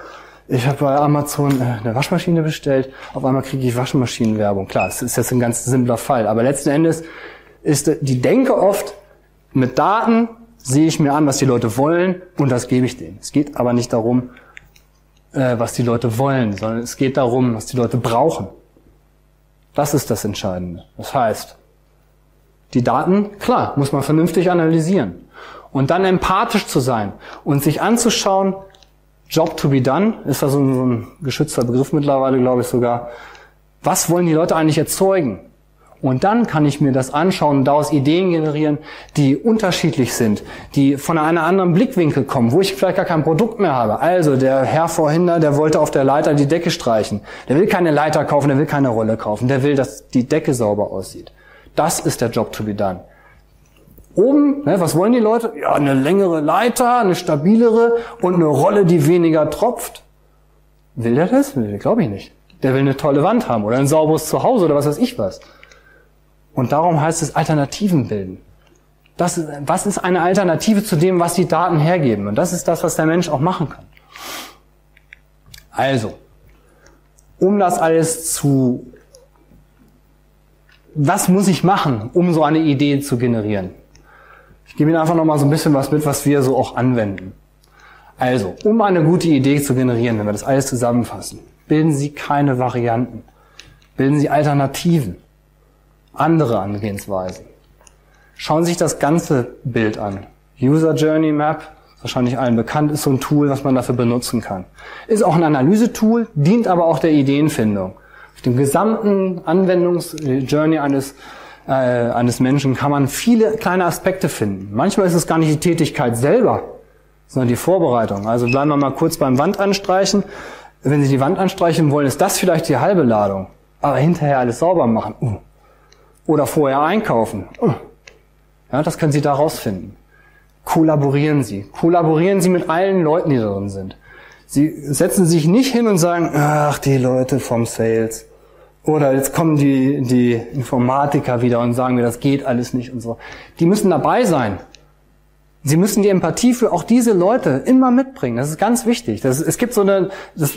Ich habe bei Amazon äh, eine Waschmaschine bestellt. Auf einmal kriege ich Waschmaschinenwerbung. Klar, es ist jetzt ein ganz simpler Fall. Aber letzten Endes ist die Denke oft, mit Daten sehe ich mir an, was die Leute wollen und das gebe ich denen. Es geht aber nicht darum, äh, was die Leute wollen, sondern es geht darum, was die Leute brauchen. Das ist das Entscheidende. Das heißt, die Daten, klar, muss man vernünftig analysieren. Und dann empathisch zu sein und sich anzuschauen, Job to be done, ist da so ein, so ein geschützter Begriff mittlerweile, glaube ich sogar. Was wollen die Leute eigentlich erzeugen? Und dann kann ich mir das anschauen und daraus Ideen generieren, die unterschiedlich sind, die von einem anderen Blickwinkel kommen, wo ich vielleicht gar kein Produkt mehr habe. Also der Herr vorhin, der wollte auf der Leiter die Decke streichen. Der will keine Leiter kaufen, der will keine Rolle kaufen, der will, dass die Decke sauber aussieht. Das ist der Job to be done. Oben, ne, was wollen die Leute? Ja, eine längere Leiter, eine stabilere und eine Rolle, die weniger tropft. Will der das? Glaube ich nicht. Der will eine tolle Wand haben oder ein sauberes Zuhause oder was weiß ich was. Und darum heißt es Alternativen bilden. Das was ist eine Alternative zu dem, was die Daten hergeben? Und das ist das, was der Mensch auch machen kann. Also, um das alles zu, was muss ich machen, um so eine Idee zu generieren? Ich gebe Ihnen einfach nochmal so ein bisschen was mit, was wir so auch anwenden. Also, um eine gute Idee zu generieren, wenn wir das alles zusammenfassen, bilden Sie keine Varianten. Bilden Sie Alternativen. Andere Angehensweisen. Schauen Sie sich das ganze Bild an. User Journey Map, wahrscheinlich allen bekannt, ist so ein Tool, was man dafür benutzen kann. Ist auch ein Analysetool, dient aber auch der Ideenfindung. Auf dem gesamten Anwendungsjourney eines äh, eines Menschen kann man viele kleine Aspekte finden. Manchmal ist es gar nicht die Tätigkeit selber, sondern die Vorbereitung. Also bleiben wir mal kurz beim Wand anstreichen. Wenn Sie die Wand anstreichen wollen, ist das vielleicht die halbe Ladung. Aber hinterher alles sauber machen. Uh. Oder vorher einkaufen. Ja, das können Sie da rausfinden. Kollaborieren Sie. Kollaborieren Sie mit allen Leuten, die da drin sind. Sie setzen sich nicht hin und sagen, ach, die Leute vom Sales. Oder jetzt kommen die, die Informatiker wieder und sagen mir, das geht alles nicht und so. Die müssen dabei sein. Sie müssen die Empathie für auch diese Leute immer mitbringen. Das ist ganz wichtig. Das, es gibt so eine, es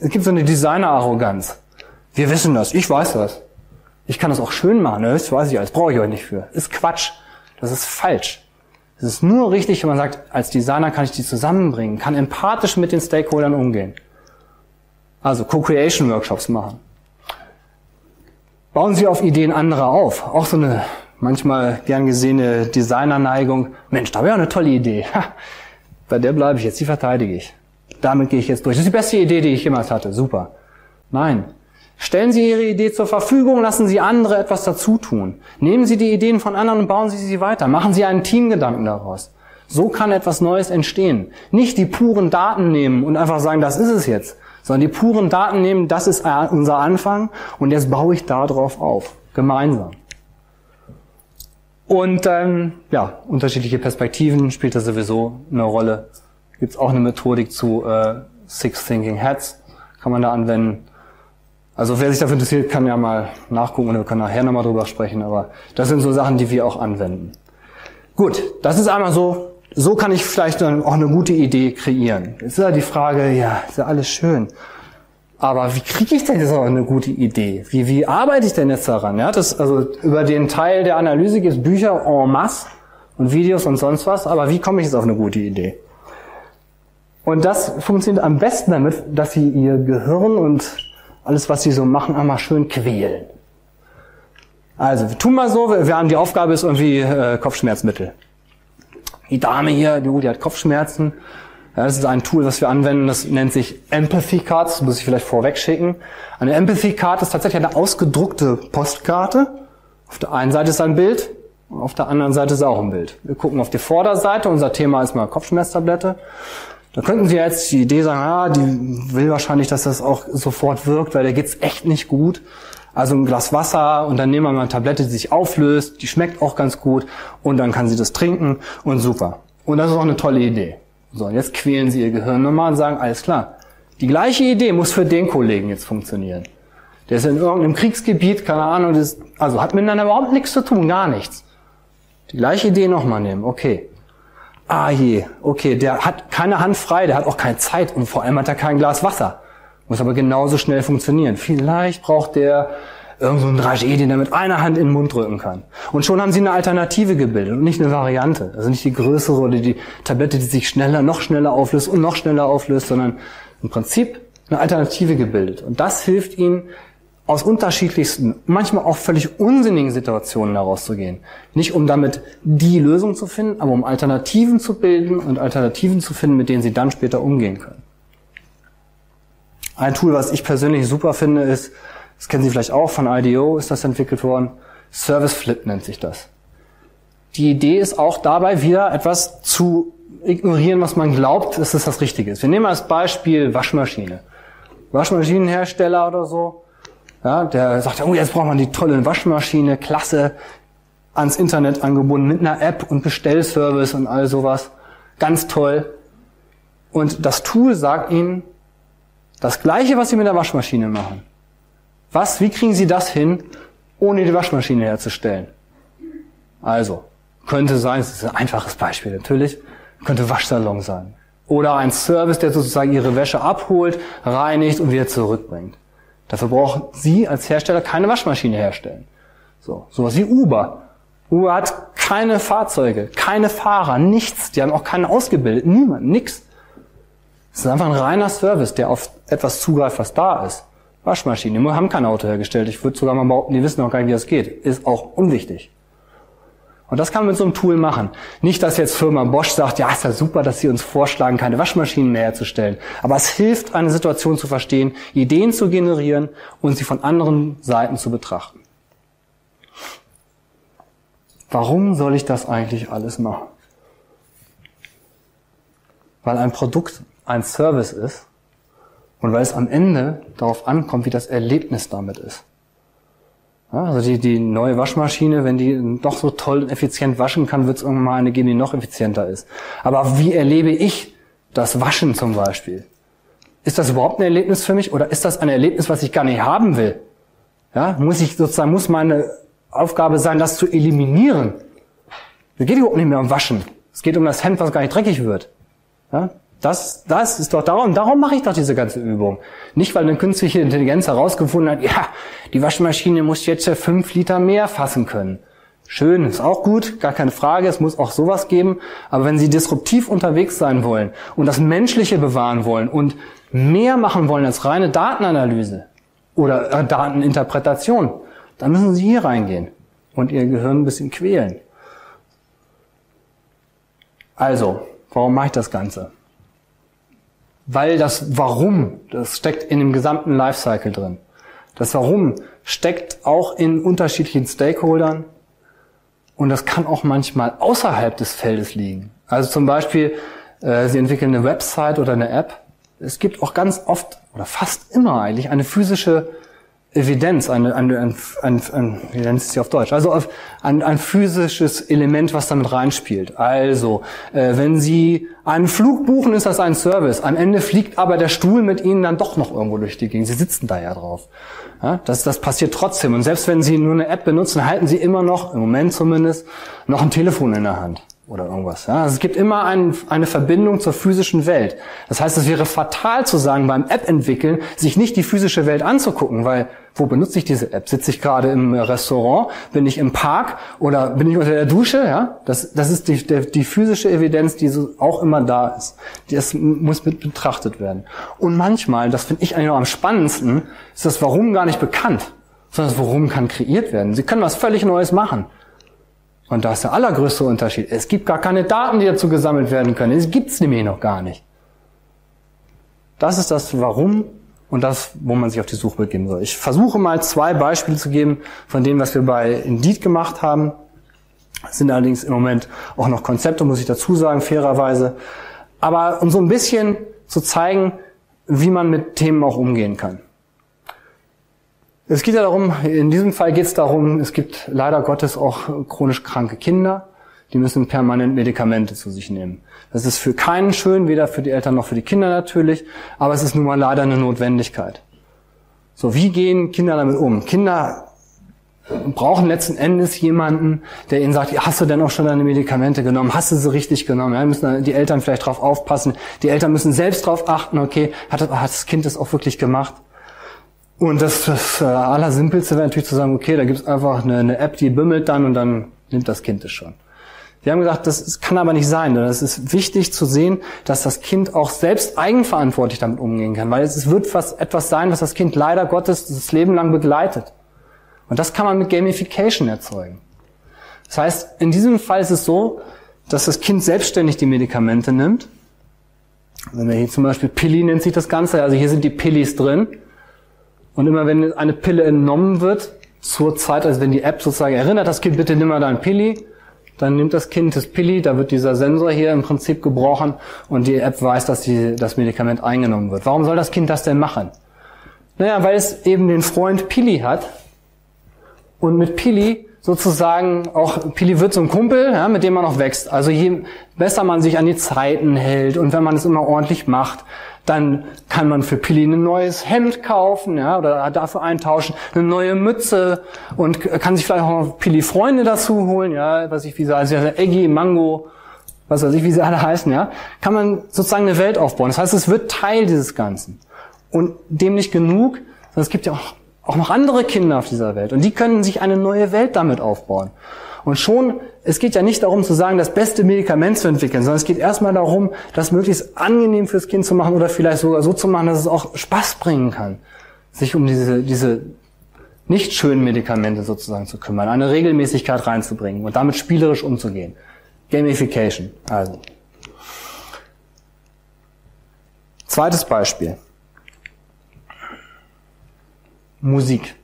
gibt so eine Designer-Arroganz. Wir wissen das. Ich weiß das. Ich kann das auch schön machen. Ne? Das weiß ich alles. Brauche ich euch nicht für. Ist Quatsch. Das ist falsch. Es ist nur richtig, wenn man sagt, als Designer kann ich die zusammenbringen, kann empathisch mit den Stakeholdern umgehen. Also Co-Creation-Workshops machen. Bauen Sie auf Ideen anderer auf. Auch so eine manchmal gern gesehene Designerneigung. Mensch, da wäre eine tolle Idee. Bei der bleibe ich jetzt, die verteidige ich. Damit gehe ich jetzt durch. Das ist die beste Idee, die ich jemals hatte. Super. Nein. Stellen Sie Ihre Idee zur Verfügung, lassen Sie andere etwas dazu tun. Nehmen Sie die Ideen von anderen und bauen Sie sie weiter. Machen Sie einen Teamgedanken daraus. So kann etwas Neues entstehen. Nicht die puren Daten nehmen und einfach sagen, das ist es jetzt, sondern die puren Daten nehmen, das ist unser Anfang und jetzt baue ich darauf auf, gemeinsam. Und ähm, ja, unterschiedliche Perspektiven spielt da sowieso eine Rolle. Gibt es auch eine Methodik zu äh, Six Thinking Heads, kann man da anwenden. Also wer sich dafür interessiert, kann ja mal nachgucken und wir können nachher nochmal drüber sprechen, aber das sind so Sachen, die wir auch anwenden. Gut, das ist einmal so so kann ich vielleicht dann auch eine gute Idee kreieren. Jetzt ist ja die Frage, ja, ist ja alles schön. Aber wie kriege ich denn jetzt auch eine gute Idee? Wie, wie arbeite ich denn jetzt daran? Ja, das, also über den Teil der Analyse gibt es Bücher en masse und Videos und sonst was, aber wie komme ich jetzt auf eine gute Idee? Und das funktioniert am besten damit, dass Sie Ihr Gehirn und alles, was Sie so machen, einmal schön quälen. Also, wir tun mal so, wir haben die Aufgabe ist irgendwie äh, Kopfschmerzmittel die Dame hier, die, die hat Kopfschmerzen. Ja, das ist ein Tool, das wir anwenden, das nennt sich Empathy Cards, das muss ich vielleicht vorweg schicken. Eine Empathy Card ist tatsächlich eine ausgedruckte Postkarte. Auf der einen Seite ist ein Bild, auf der anderen Seite ist auch ein Bild. Wir gucken auf die Vorderseite, unser Thema ist mal Kopfschmerztablette. Da könnten Sie jetzt die Idee sagen, ah, die will wahrscheinlich, dass das auch sofort wirkt, weil der geht's echt nicht gut. Also ein Glas Wasser und dann nehmen wir mal eine Tablette, die sich auflöst, die schmeckt auch ganz gut und dann kann sie das trinken und super. Und das ist auch eine tolle Idee. So, und jetzt quälen Sie Ihr Gehirn nochmal und sagen, alles klar, die gleiche Idee muss für den Kollegen jetzt funktionieren. Der ist in irgendeinem Kriegsgebiet, keine Ahnung, das, also hat miteinander überhaupt nichts zu tun, gar nichts. Die gleiche Idee nochmal nehmen, okay. Ah je, okay, der hat keine Hand frei, der hat auch keine Zeit und vor allem hat er kein Glas Wasser. Muss aber genauso schnell funktionieren. Vielleicht braucht der irgend so Dragé, den er mit einer Hand in den Mund drücken kann. Und schon haben sie eine Alternative gebildet und nicht eine Variante. Also nicht die größere oder die Tablette, die sich schneller, noch schneller auflöst und noch schneller auflöst, sondern im Prinzip eine Alternative gebildet. Und das hilft ihnen, aus unterschiedlichsten, manchmal auch völlig unsinnigen Situationen herauszugehen. Nicht um damit die Lösung zu finden, aber um Alternativen zu bilden und Alternativen zu finden, mit denen sie dann später umgehen können. Ein Tool, was ich persönlich super finde, ist, das kennen Sie vielleicht auch, von IDEO ist das entwickelt worden, Service Flip nennt sich das. Die Idee ist auch dabei wieder etwas zu ignorieren, was man glaubt, dass es das Richtige ist. Wir nehmen als Beispiel Waschmaschine. Waschmaschinenhersteller oder so, ja, der sagt, oh, jetzt braucht man die tolle Waschmaschine, klasse, ans Internet angebunden mit einer App und Bestellservice und all sowas. Ganz toll. Und das Tool sagt ihnen das Gleiche, was sie mit der Waschmaschine machen. Was, wie kriegen sie das hin, ohne die Waschmaschine herzustellen? Also, könnte sein, das ist ein einfaches Beispiel natürlich, könnte Waschsalon sein. Oder ein Service, der sozusagen ihre Wäsche abholt, reinigt und wieder zurückbringt. Dafür brauchen Sie als Hersteller keine Waschmaschine herstellen. So, sowas wie Uber. Uber hat keine Fahrzeuge, keine Fahrer, nichts. Die haben auch keinen ausgebildet, niemand, nix. Es ist einfach ein reiner Service, der auf etwas zugreift, was da ist. Waschmaschine, wir haben kein Auto hergestellt. Ich würde sogar mal behaupten, die wissen auch gar nicht, wie das geht. Ist auch unwichtig. Und das kann man mit so einem Tool machen. Nicht, dass jetzt Firma Bosch sagt, ja, ist ja super, dass sie uns vorschlagen, keine Waschmaschinen mehr herzustellen. Aber es hilft, eine Situation zu verstehen, Ideen zu generieren und sie von anderen Seiten zu betrachten. Warum soll ich das eigentlich alles machen? Weil ein Produkt ein Service ist und weil es am Ende darauf ankommt, wie das Erlebnis damit ist. Also die, die neue Waschmaschine, wenn die doch so toll und effizient waschen kann, wird es irgendwann mal eine geben, die noch effizienter ist. Aber wie erlebe ich das Waschen zum Beispiel? Ist das überhaupt ein Erlebnis für mich oder ist das ein Erlebnis, was ich gar nicht haben will? Ja, muss ich sozusagen, muss meine Aufgabe sein, das zu eliminieren? Es geht überhaupt nicht mehr um Waschen. Es geht um das Hemd, was gar nicht dreckig wird. Ja? Das, das ist doch darum, darum mache ich doch diese ganze Übung. Nicht, weil eine künstliche Intelligenz herausgefunden hat, ja, die Waschmaschine muss jetzt fünf Liter mehr fassen können. Schön, ist auch gut, gar keine Frage, es muss auch sowas geben. Aber wenn Sie disruptiv unterwegs sein wollen und das Menschliche bewahren wollen und mehr machen wollen als reine Datenanalyse oder äh, Dateninterpretation, dann müssen Sie hier reingehen und Ihr Gehirn ein bisschen quälen. Also, warum mache ich das Ganze? Weil das Warum, das steckt in dem gesamten Lifecycle drin. Das Warum steckt auch in unterschiedlichen Stakeholdern und das kann auch manchmal außerhalb des Feldes liegen. Also zum Beispiel, äh, Sie entwickeln eine Website oder eine App. Es gibt auch ganz oft oder fast immer eigentlich eine physische Evidenz, eine, eine, ein, ein, ein, nennt es sich auf Deutsch? Also ein, ein physisches Element, was damit reinspielt. Also, äh, wenn Sie einen Flug buchen, ist das ein Service. Am Ende fliegt aber der Stuhl mit Ihnen dann doch noch irgendwo durch die Gegend. Sie sitzen da ja drauf. Ja, das, das passiert trotzdem. Und selbst wenn Sie nur eine App benutzen, halten Sie immer noch, im Moment zumindest, noch ein Telefon in der Hand oder irgendwas. Ja? Also es gibt immer ein, eine Verbindung zur physischen Welt. Das heißt, es wäre fatal zu sagen, beim App entwickeln, sich nicht die physische Welt anzugucken, weil wo benutze ich diese App? Sitze ich gerade im Restaurant? Bin ich im Park? Oder bin ich unter der Dusche? Ja, das, das ist die, der, die physische Evidenz, die so auch immer da ist. Das muss mit betrachtet werden. Und manchmal, das finde ich eigentlich noch am spannendsten, ist das Warum gar nicht bekannt, sondern das Warum kann kreiert werden. Sie können was völlig Neues machen. Und da ist der allergrößte Unterschied. Es gibt gar keine Daten, die dazu gesammelt werden können. Es gibt es nämlich noch gar nicht. Das ist das Warum und das, wo man sich auf die Suche begeben soll. Ich versuche mal zwei Beispiele zu geben von dem, was wir bei Indeed gemacht haben. Das sind allerdings im Moment auch noch Konzepte, muss ich dazu sagen, fairerweise. Aber um so ein bisschen zu zeigen, wie man mit Themen auch umgehen kann. Es geht ja darum, in diesem Fall geht es darum, es gibt leider Gottes auch chronisch kranke Kinder, die müssen permanent Medikamente zu sich nehmen. Das ist für keinen schön, weder für die Eltern noch für die Kinder natürlich, aber es ist nun mal leider eine Notwendigkeit. So, wie gehen Kinder damit um? Kinder brauchen letzten Endes jemanden, der ihnen sagt, hast du denn auch schon deine Medikamente genommen? Hast du sie richtig genommen? Ja, müssen die Eltern vielleicht drauf aufpassen. Die Eltern müssen selbst drauf achten, okay, hat, hat das Kind das auch wirklich gemacht? Und das, das äh, Allersimpelste wäre natürlich zu sagen, okay, da gibt's einfach eine, eine, App, die bimmelt dann und dann nimmt das Kind es schon. Wir haben gesagt, das, kann aber nicht sein. Es ist wichtig zu sehen, dass das Kind auch selbst eigenverantwortlich damit umgehen kann, weil es wird was, etwas sein, was das Kind leider Gottes das Leben lang begleitet. Und das kann man mit Gamification erzeugen. Das heißt, in diesem Fall ist es so, dass das Kind selbstständig die Medikamente nimmt. Wenn wir hier zum Beispiel Pilli nennt sich das Ganze, also hier sind die Pillis drin. Und immer wenn eine Pille entnommen wird, zur Zeit, also wenn die App sozusagen erinnert, das Kind bitte nimm mal dein Pilli, dann nimmt das Kind das Pilli, da wird dieser Sensor hier im Prinzip gebrochen und die App weiß, dass die, das Medikament eingenommen wird. Warum soll das Kind das denn machen? Naja, weil es eben den Freund Pilli hat und mit Pilli sozusagen auch, Pili wird so ein Kumpel, ja, mit dem man auch wächst. Also je besser man sich an die Zeiten hält und wenn man es immer ordentlich macht, dann kann man für Pili ein neues Hemd kaufen, ja, oder dafür eintauschen, eine neue Mütze und kann sich vielleicht auch noch Pili Freunde dazu holen, ja, was ich wie so, also Eggy, Mango, was weiß ich, wie sie alle heißen, ja, kann man sozusagen eine Welt aufbauen. Das heißt, es wird Teil dieses Ganzen. Und dem nicht genug, sondern es gibt ja auch auch noch andere Kinder auf dieser Welt. Und die können sich eine neue Welt damit aufbauen. Und schon, es geht ja nicht darum zu sagen, das beste Medikament zu entwickeln, sondern es geht erstmal darum, das möglichst angenehm fürs Kind zu machen oder vielleicht sogar so zu machen, dass es auch Spaß bringen kann, sich um diese, diese nicht schönen Medikamente sozusagen zu kümmern, eine Regelmäßigkeit reinzubringen und damit spielerisch umzugehen. Gamification, also. Zweites Beispiel. Musik.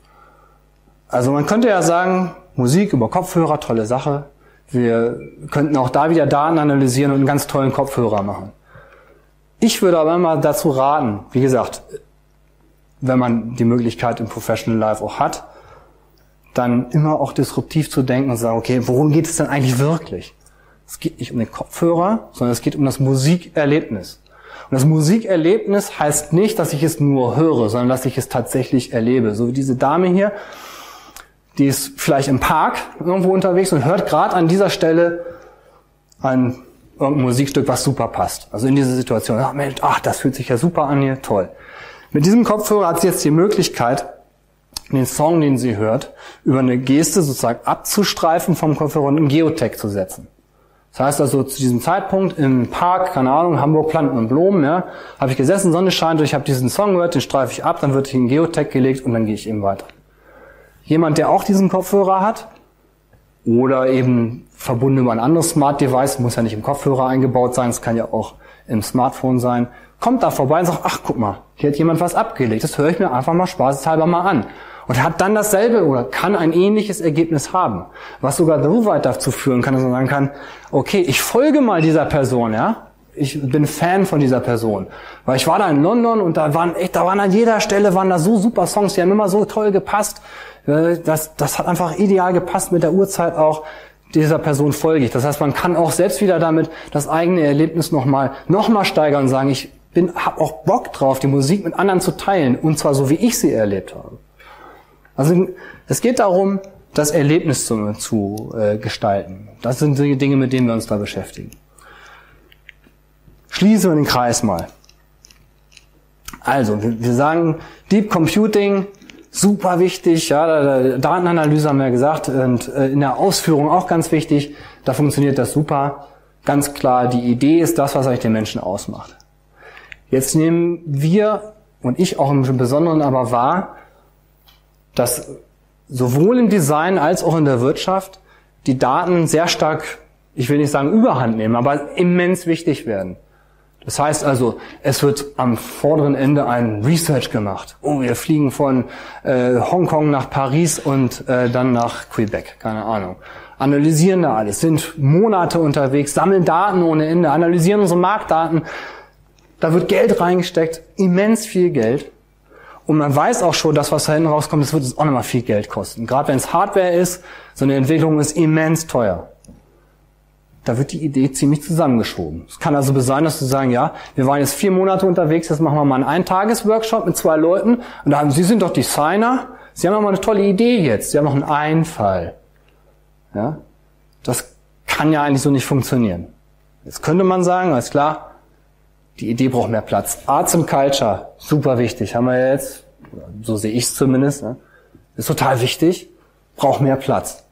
Also man könnte ja sagen, Musik über Kopfhörer, tolle Sache. Wir könnten auch da wieder Daten analysieren und einen ganz tollen Kopfhörer machen. Ich würde aber immer dazu raten, wie gesagt, wenn man die Möglichkeit im Professional Life auch hat, dann immer auch disruptiv zu denken und sagen, okay, worum geht es denn eigentlich wirklich? Es geht nicht um den Kopfhörer, sondern es geht um das Musikerlebnis. Und das Musikerlebnis heißt nicht, dass ich es nur höre, sondern dass ich es tatsächlich erlebe. So wie diese Dame hier, die ist vielleicht im Park irgendwo unterwegs und hört gerade an dieser Stelle ein irgendein Musikstück, was super passt. Also in diese Situation. Ach Mensch, ach, das fühlt sich ja super an hier, toll. Mit diesem Kopfhörer hat sie jetzt die Möglichkeit, den Song, den sie hört, über eine Geste sozusagen abzustreifen vom Kopfhörer und einen Geotech zu setzen. Das heißt also, zu diesem Zeitpunkt im Park, keine Ahnung, Hamburg Planten und Blumen, ja, habe ich gesessen, Sonne scheint, ich habe diesen Song gehört, den streife ich ab, dann wird in Geotech gelegt und dann gehe ich eben weiter. Jemand, der auch diesen Kopfhörer hat oder eben verbunden über ein anderes Smart Device, muss ja nicht im Kopfhörer eingebaut sein, es kann ja auch im Smartphone sein, kommt da vorbei und sagt, ach guck mal, hier hat jemand was abgelegt, das höre ich mir einfach mal spaßeshalber mal an und hat dann dasselbe oder kann ein ähnliches Ergebnis haben. Was sogar so weit dazu führen kann, dass man sagen kann, okay, ich folge mal dieser Person, ja. Ich bin Fan von dieser Person. Weil ich war da in London und da waren echt, da waren an jeder Stelle waren da so super Songs, die haben immer so toll gepasst. Das, das hat einfach ideal gepasst mit der Uhrzeit auch. Dieser Person folge ich. Das heißt, man kann auch selbst wieder damit das eigene Erlebnis nochmal, nochmal steigern und sagen, ich bin, hab auch Bock drauf, die Musik mit anderen zu teilen. Und zwar so, wie ich sie erlebt habe. Also es geht darum, das Erlebnis zu, zu äh, gestalten. Das sind die Dinge, mit denen wir uns da beschäftigen. Schließen wir den Kreis mal. Also, wir sagen, Deep Computing, super wichtig, ja, Datenanalyse haben wir ja gesagt, und äh, in der Ausführung auch ganz wichtig, da funktioniert das super. Ganz klar, die Idee ist das, was eigentlich den Menschen ausmacht. Jetzt nehmen wir und ich auch im Besonderen aber wahr, dass sowohl im Design als auch in der Wirtschaft die Daten sehr stark, ich will nicht sagen überhand nehmen, aber immens wichtig werden. Das heißt also, es wird am vorderen Ende ein Research gemacht. Oh, wir fliegen von äh, Hongkong nach Paris und äh, dann nach Quebec, keine Ahnung. Analysieren da alles, sind Monate unterwegs, sammeln Daten ohne Ende, analysieren unsere Marktdaten. Da wird Geld reingesteckt, immens viel Geld. Und man weiß auch schon, dass was da hinten rauskommt, das wird uns auch nochmal viel Geld kosten. Gerade wenn es Hardware ist, so eine Entwicklung ist immens teuer. Da wird die Idee ziemlich zusammengeschoben. Es kann also sein, dass du sagen, ja, wir waren jetzt vier Monate unterwegs, jetzt machen wir mal einen Eintagesworkshop mit zwei Leuten und da haben, Sie sind doch Designer, Sie haben ja mal eine tolle Idee jetzt, Sie haben noch einen Einfall. Ja? Das kann ja eigentlich so nicht funktionieren. Jetzt könnte man sagen, alles klar, die Idee braucht mehr Platz. Arts and Culture, super wichtig. Haben wir jetzt, so sehe ich es zumindest, ne? ist total wichtig, braucht mehr Platz.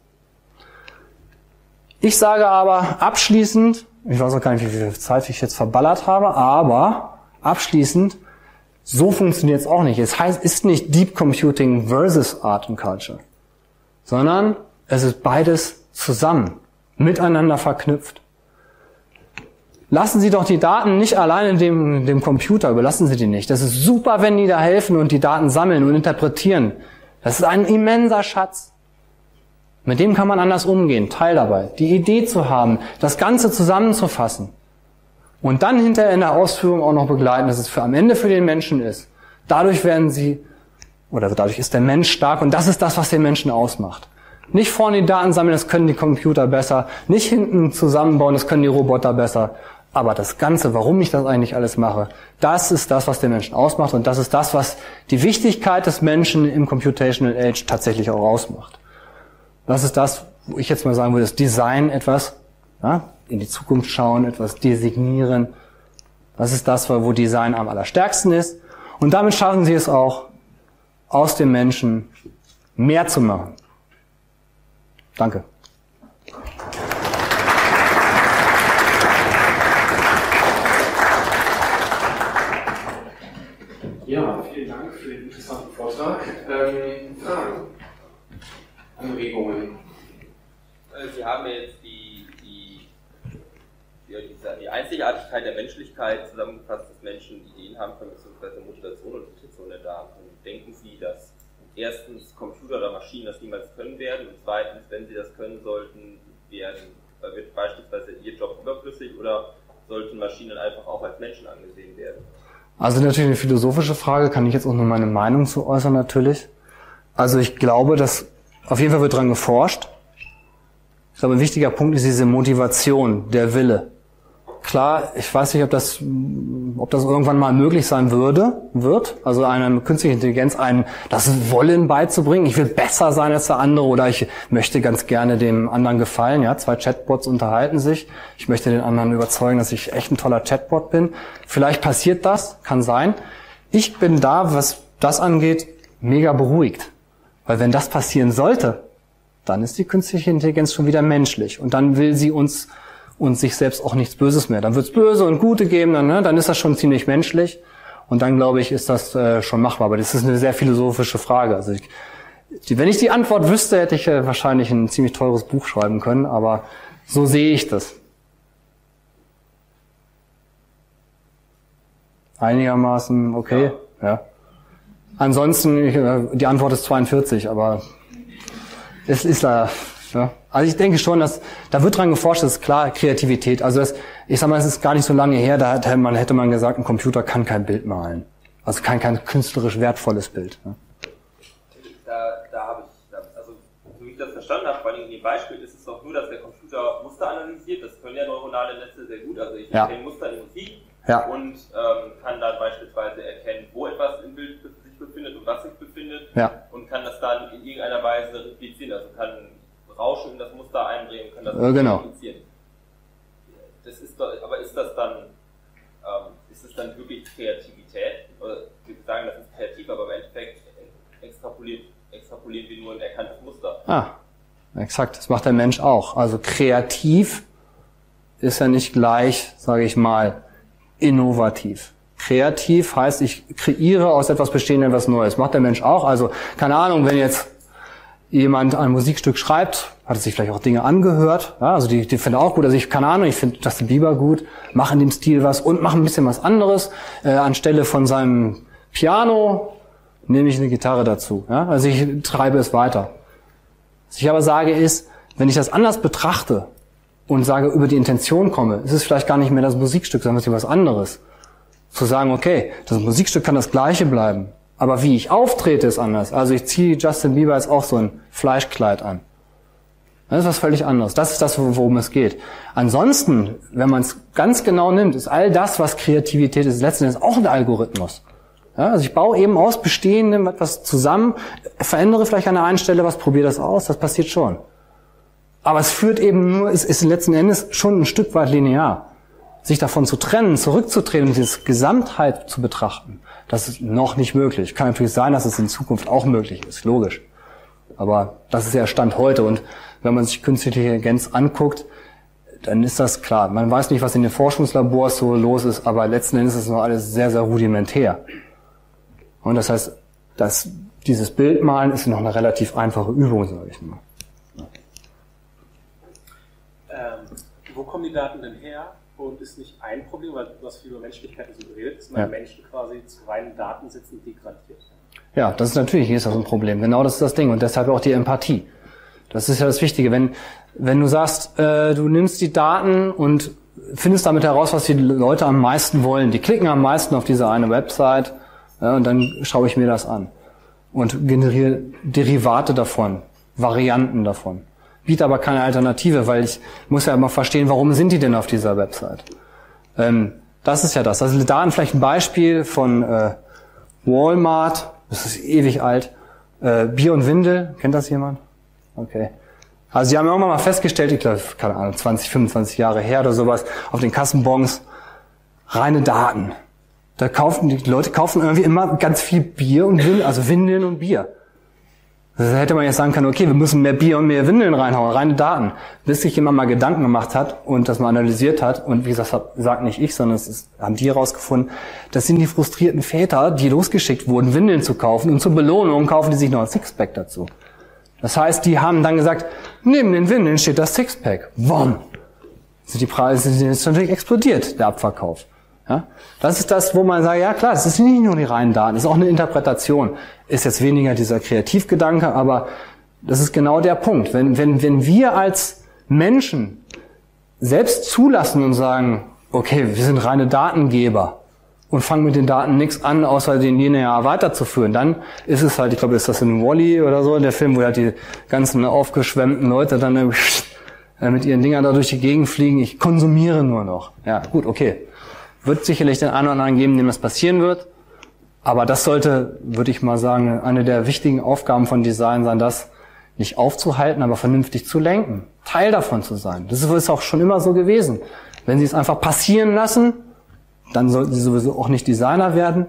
Ich sage aber abschließend, ich weiß auch gar nicht, wie viel Zeit ich jetzt verballert habe, aber abschließend, so funktioniert es auch nicht. Es heißt, ist nicht Deep Computing versus Art and Culture, sondern es ist beides zusammen, miteinander verknüpft. Lassen Sie doch die Daten nicht alleine dem, dem Computer, überlassen Sie die nicht. Das ist super, wenn die da helfen und die Daten sammeln und interpretieren. Das ist ein immenser Schatz. Mit dem kann man anders umgehen, Teil dabei. Die Idee zu haben, das Ganze zusammenzufassen und dann hinterher in der Ausführung auch noch begleiten, dass es für am Ende für den Menschen ist. Dadurch werden sie, oder dadurch ist der Mensch stark und das ist das, was den Menschen ausmacht. Nicht vorne die Daten sammeln, das können die Computer besser. Nicht hinten zusammenbauen, das können die Roboter besser. Aber das Ganze, warum ich das eigentlich alles mache, das ist das, was den Menschen ausmacht und das ist das, was die Wichtigkeit des Menschen im Computational Age tatsächlich auch ausmacht. Das ist das, wo ich jetzt mal sagen würde, das Design etwas, ja, in die Zukunft schauen, etwas designieren. Das ist das, wo Design am allerstärksten ist. Und damit schaffen sie es auch, aus dem Menschen mehr zu machen. Danke. Ja, vielen Dank für den interessanten Vortrag. Ähm, Fragen? Anregungen? Äh, Sie haben jetzt die, die, die, die Einzigartigkeit der Menschlichkeit zusammengefasst, dass Menschen Ideen haben können, beziehungsweise Motivation und Intention da haben. Denken Sie, dass erstens Computer oder Maschinen das niemals können werden und zweitens, wenn sie das können sollten, werden, wird beispielsweise ihr Job überflüssig oder sollten Maschinen einfach auch als Menschen angesehen werden? Also natürlich eine philosophische Frage, kann ich jetzt auch nur meine Meinung zu äußern natürlich. Also ich glaube, dass auf jeden Fall wird dran geforscht. Ich glaube, ein wichtiger Punkt ist diese Motivation, der Wille. Klar, ich weiß nicht, ob das, ob das irgendwann mal möglich sein würde, wird. Also einer künstlichen Intelligenz einem das Wollen beizubringen. Ich will besser sein als der andere oder ich möchte ganz gerne dem anderen gefallen. Ja, zwei Chatbots unterhalten sich. Ich möchte den anderen überzeugen, dass ich echt ein toller Chatbot bin. Vielleicht passiert das, kann sein. Ich bin da, was das angeht, mega beruhigt. Weil wenn das passieren sollte, dann ist die künstliche Intelligenz schon wieder menschlich. Und dann will sie uns und sich selbst auch nichts Böses mehr. Dann wird es Böse und Gute geben, dann, ne, dann ist das schon ziemlich menschlich. Und dann, glaube ich, ist das äh, schon machbar. Aber das ist eine sehr philosophische Frage. Also ich, die, wenn ich die Antwort wüsste, hätte ich äh, wahrscheinlich ein ziemlich teures Buch schreiben können. Aber so sehe ich das. Einigermaßen okay. Ja. ja. Ansonsten, ich, äh, die Antwort ist 42, aber es ist da. Ja. Also ich denke schon, dass da wird dran geforscht, das ist klar Kreativität. Also das, ich sag mal, es ist gar nicht so lange her, da hätte man, hätte man gesagt, ein Computer kann kein Bild malen. Also kein, kein künstlerisch wertvolles Bild. Ne? Da, da habe ich, also so wie ich das verstanden habe, vor allem in dem Beispiel ist es doch nur, dass der Computer Muster analysiert. Das können ja neuronale Netze sehr gut. Also ich ja. erkenne Muster in Musik ja. und ähm, kann dann beispielsweise erkennen, wo etwas im Bild sich befindet und was sich befindet ja. und kann das dann in irgendeiner Weise replizieren. Also kann Rauschen in das Muster einbringen, können das äh, genau. Das ist doch, aber ist das dann, ähm, ist es dann wirklich Kreativität? Oder wir sagen, das ist kreativ, aber im Endeffekt extrapoliert, extrapolieren wir nur ein erkanntes Muster. Ah, exakt. Das macht der Mensch auch. Also kreativ ist ja nicht gleich, sage ich mal, innovativ. Kreativ heißt, ich kreiere aus etwas Bestehendem etwas Neues. Macht der Mensch auch. Also, keine Ahnung, wenn jetzt jemand ein Musikstück schreibt, hat sich vielleicht auch Dinge angehört, ja, also die, die finde auch gut, also ich, keine Ahnung, ich finde Justin Bieber gut, mache in dem Stil was und mache ein bisschen was anderes, äh, anstelle von seinem Piano nehme ich eine Gitarre dazu, ja, also ich treibe es weiter. Was ich aber sage ist, wenn ich das anders betrachte und sage, über die Intention komme, ist es vielleicht gar nicht mehr das Musikstück, sondern es ist was anderes. Zu sagen, okay, das Musikstück kann das gleiche bleiben, aber wie ich auftrete, ist anders. Also ich ziehe Justin Bieber jetzt auch so ein Fleischkleid an. Das ist was völlig anderes. Das ist das, worum es geht. Ansonsten, wenn man es ganz genau nimmt, ist all das, was Kreativität ist, letztendlich auch ein Algorithmus. Ja, also ich baue eben aus Bestehendem etwas zusammen, verändere vielleicht an der einen Stelle was, probiere das aus, das passiert schon. Aber es führt eben nur, es ist letzten Endes schon ein Stück weit linear. Sich davon zu trennen, zurückzutreten und diese Gesamtheit zu betrachten, das ist noch nicht möglich. Kann natürlich sein, dass es in Zukunft auch möglich ist, logisch. Aber das ist ja Stand heute. Und wenn man sich künstliche Intelligenz anguckt, dann ist das klar. Man weiß nicht, was in den Forschungslabors so los ist, aber letzten Endes ist es noch alles sehr, sehr rudimentär. Und das heißt, dass dieses Bildmalen ist noch eine relativ einfache Übung, sage ich mal. Ähm, wo kommen die Daten denn her? Und ist nicht ein Problem, weil hast viel über Menschlichkeit so geredet, dass man ja. Menschen quasi zu reinen Datensätzen degradiert. Ja, das ist natürlich ist das ein Problem. Genau das ist das Ding und deshalb auch die Empathie. Das ist ja das Wichtige. Wenn wenn du sagst, äh, du nimmst die Daten und findest damit heraus, was die Leute am meisten wollen. Die klicken am meisten auf diese eine Website ja, und dann schaue ich mir das an und generiere Derivate davon, Varianten davon. Biete aber keine Alternative, weil ich muss ja immer verstehen, warum sind die denn auf dieser Website. Ähm, das ist ja das. Also da vielleicht ein Beispiel von äh, Walmart, das ist ewig alt, äh, Bier und Windel, kennt das jemand? Okay. Also sie haben irgendwann mal festgestellt, ich glaube, keine Ahnung, 20, 25 Jahre her oder sowas, auf den Kassenbons, reine Daten. Da kaufen die Leute kaufen irgendwie immer ganz viel Bier und Windeln, also Windeln und Bier. Da hätte man jetzt sagen können, okay, wir müssen mehr Bier und mehr Windeln reinhauen, reine Daten. Bis sich jemand mal Gedanken gemacht hat und das mal analysiert hat, und wie gesagt, sagt nicht ich, sondern es haben die herausgefunden, das sind die frustrierten Väter, die losgeschickt wurden, Windeln zu kaufen und zur Belohnung kaufen die sich noch ein Sixpack dazu. Das heißt, die haben dann gesagt, neben den Windeln steht das Sixpack. Wom! Sind die Preise sind jetzt natürlich explodiert, der Abverkauf. Ja? Das ist das, wo man sagt, ja klar, das ist nicht nur die reinen Daten, das ist auch eine Interpretation. Ist jetzt weniger dieser Kreativgedanke, aber das ist genau der Punkt. Wenn, wenn, wenn wir als Menschen selbst zulassen und sagen, okay, wir sind reine Datengeber, und fangen mit den Daten nichts an, außer den linear weiterzuführen. Dann ist es halt, ich glaube, ist das in Wally oder so, der Film, wo halt die ganzen aufgeschwemmten Leute dann mit ihren Dingern da durch die Gegend fliegen. Ich konsumiere nur noch. Ja, gut, okay. Wird sicherlich den einen oder anderen geben, dem das passieren wird. Aber das sollte, würde ich mal sagen, eine der wichtigen Aufgaben von Design sein, das nicht aufzuhalten, aber vernünftig zu lenken. Teil davon zu sein. Das ist auch schon immer so gewesen. Wenn Sie es einfach passieren lassen, dann sollten sie sowieso auch nicht Designer werden,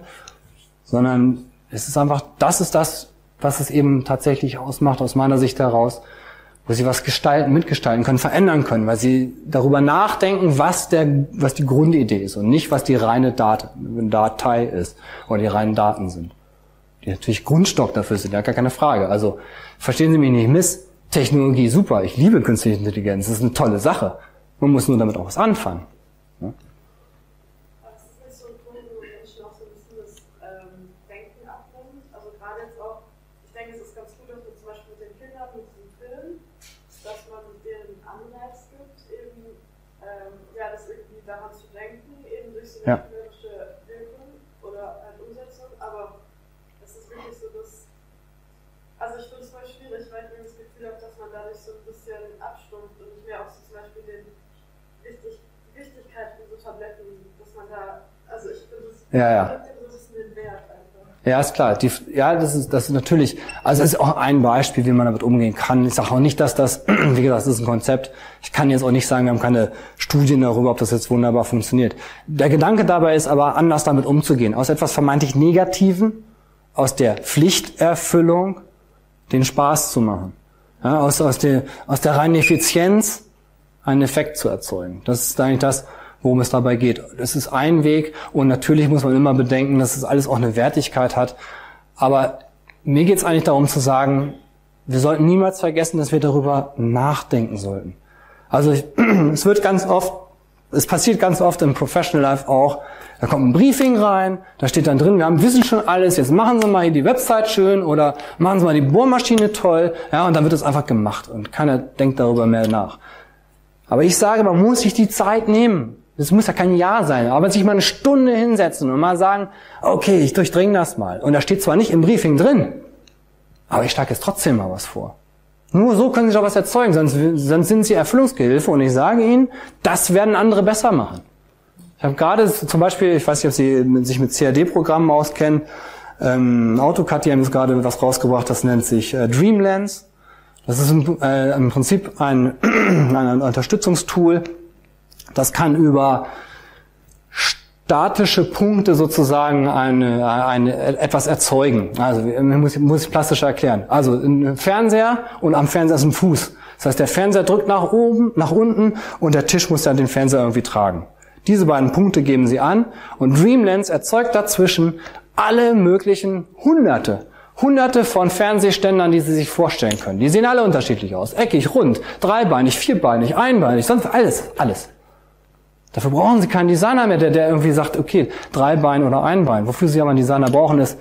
sondern es ist einfach, das ist das, was es eben tatsächlich ausmacht, aus meiner Sicht heraus, wo sie was gestalten, mitgestalten können, verändern können, weil sie darüber nachdenken, was der, was die Grundidee ist und nicht, was die reine Dat Datei ist oder die reinen Daten sind. Die natürlich Grundstock dafür sind, ja gar keine Frage. Also verstehen Sie mich nicht miss, Technologie super, ich liebe künstliche Intelligenz, das ist eine tolle Sache. Man muss nur damit auch was anfangen. ja. Wirkung oder halt Umsetzung, aber es ist wirklich so, dass. Also ich finde es voll schwierig, weil ich mir das Gefühl habe, dass man dadurch so ein bisschen abstumpft und ich mir auch so zum Beispiel den Wichtig, Wichtigkeit von so Tabletten, dass man da. Also ich finde es. Ja, ja. Ja, ist klar. Die, ja, das ist, das ist natürlich, also es ist auch ein Beispiel, wie man damit umgehen kann. Ich sage auch nicht, dass das, wie gesagt, das ist ein Konzept. Ich kann jetzt auch nicht sagen, wir haben keine Studien darüber, ob das jetzt wunderbar funktioniert. Der Gedanke dabei ist aber, anders damit umzugehen. Aus etwas vermeintlich Negativen, aus der Pflichterfüllung, den Spaß zu machen. Ja, aus, aus, der, aus der reinen Effizienz einen Effekt zu erzeugen. Das ist eigentlich das, worum es dabei geht. Das ist ein Weg und natürlich muss man immer bedenken, dass es das alles auch eine Wertigkeit hat. Aber mir geht es eigentlich darum zu sagen, wir sollten niemals vergessen, dass wir darüber nachdenken sollten. Also ich, es wird ganz oft, es passiert ganz oft im Professional Life auch, da kommt ein Briefing rein, da steht dann drin, wir haben, wissen schon alles, jetzt machen Sie mal hier die Website schön oder machen Sie mal die Bohrmaschine toll, ja, und dann wird es einfach gemacht und keiner denkt darüber mehr nach. Aber ich sage, man muss sich die Zeit nehmen. Das muss ja kein Jahr sein, aber sich mal eine Stunde hinsetzen und mal sagen, okay, ich durchdringe das mal. Und da steht zwar nicht im Briefing drin, aber ich schlage jetzt trotzdem mal was vor. Nur so können Sie doch was erzeugen, sonst, sonst sind Sie Erfüllungsgehilfe und ich sage Ihnen, das werden andere besser machen. Ich habe gerade zum Beispiel, ich weiß nicht, ob Sie sich mit CAD-Programmen auskennen, ähm, AutoCAD, die haben jetzt gerade was rausgebracht, das nennt sich äh, Dreamlands. Das ist im, äh, im Prinzip ein, ein Unterstützungstool, das kann über statische Punkte sozusagen eine, eine, etwas erzeugen. Also muss, muss ich plastischer erklären. Also ein Fernseher und am Fernseher ist ein Fuß. Das heißt, der Fernseher drückt nach oben, nach unten und der Tisch muss dann den Fernseher irgendwie tragen. Diese beiden Punkte geben sie an und Dreamlands erzeugt dazwischen alle möglichen Hunderte Hunderte von Fernsehständern, die Sie sich vorstellen können. Die sehen alle unterschiedlich aus. Eckig, rund, dreibeinig, vierbeinig, einbeinig, sonst alles, alles. Dafür brauchen Sie keinen Designer mehr, der, der irgendwie sagt, okay, drei Bein oder ein Bein. Wofür Sie aber einen Designer brauchen, ist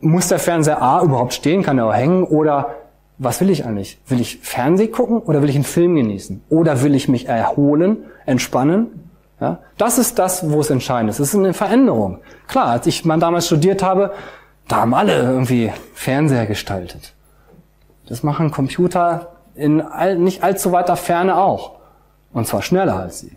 muss der Fernseher A überhaupt stehen, kann er auch hängen oder was will ich eigentlich? Will ich Fernsehen gucken oder will ich einen Film genießen? Oder will ich mich erholen, entspannen? Ja, das ist das, wo es entscheidend ist. Es ist eine Veränderung. Klar, als ich mal damals studiert habe, da haben alle irgendwie Fernseher gestaltet. Das machen Computer in all, nicht allzu weiter Ferne auch. Und zwar schneller als sie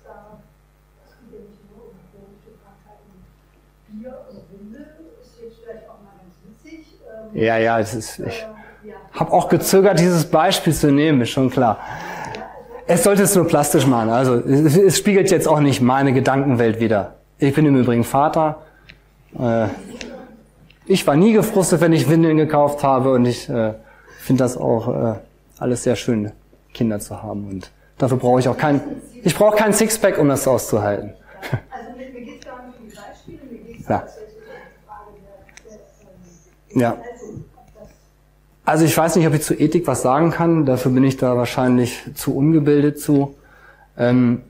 ja, es ist, ich habe auch gezögert, dieses Beispiel zu nehmen, ist schon klar. Es sollte es nur plastisch machen. Also es, es spiegelt jetzt auch nicht meine Gedankenwelt wieder. Ich bin im Übrigen Vater. Äh, ich war nie gefrustet, wenn ich Windeln gekauft habe und ich äh, finde das auch äh, alles sehr schön, Kinder zu haben. Und dafür brauche ich auch kein, ich brauche kein Sixpack, um das auszuhalten. Also mir, geht es gar nicht um die Beispiele, mir geht es ja. Ja. Also ich weiß nicht, ob ich zu Ethik was sagen kann. Dafür bin ich da wahrscheinlich zu ungebildet zu. Ähm,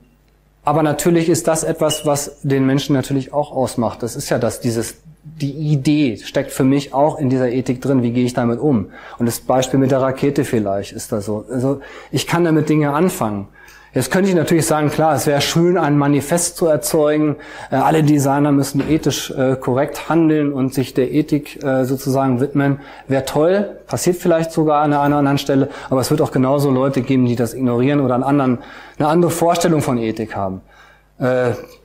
aber natürlich ist das etwas, was den Menschen natürlich auch ausmacht. Das ist ja das, dieses die Idee steckt für mich auch in dieser Ethik drin, wie gehe ich damit um? Und das Beispiel mit der Rakete vielleicht ist da so. Also ich kann damit Dinge anfangen. Jetzt könnte ich natürlich sagen, klar, es wäre schön, ein Manifest zu erzeugen. Äh, alle Designer müssen ethisch äh, korrekt handeln und sich der Ethik äh, sozusagen widmen. Wäre toll, passiert vielleicht sogar an einer anderen Stelle, aber es wird auch genauso Leute geben, die das ignorieren oder einen anderen, eine andere Vorstellung von Ethik haben.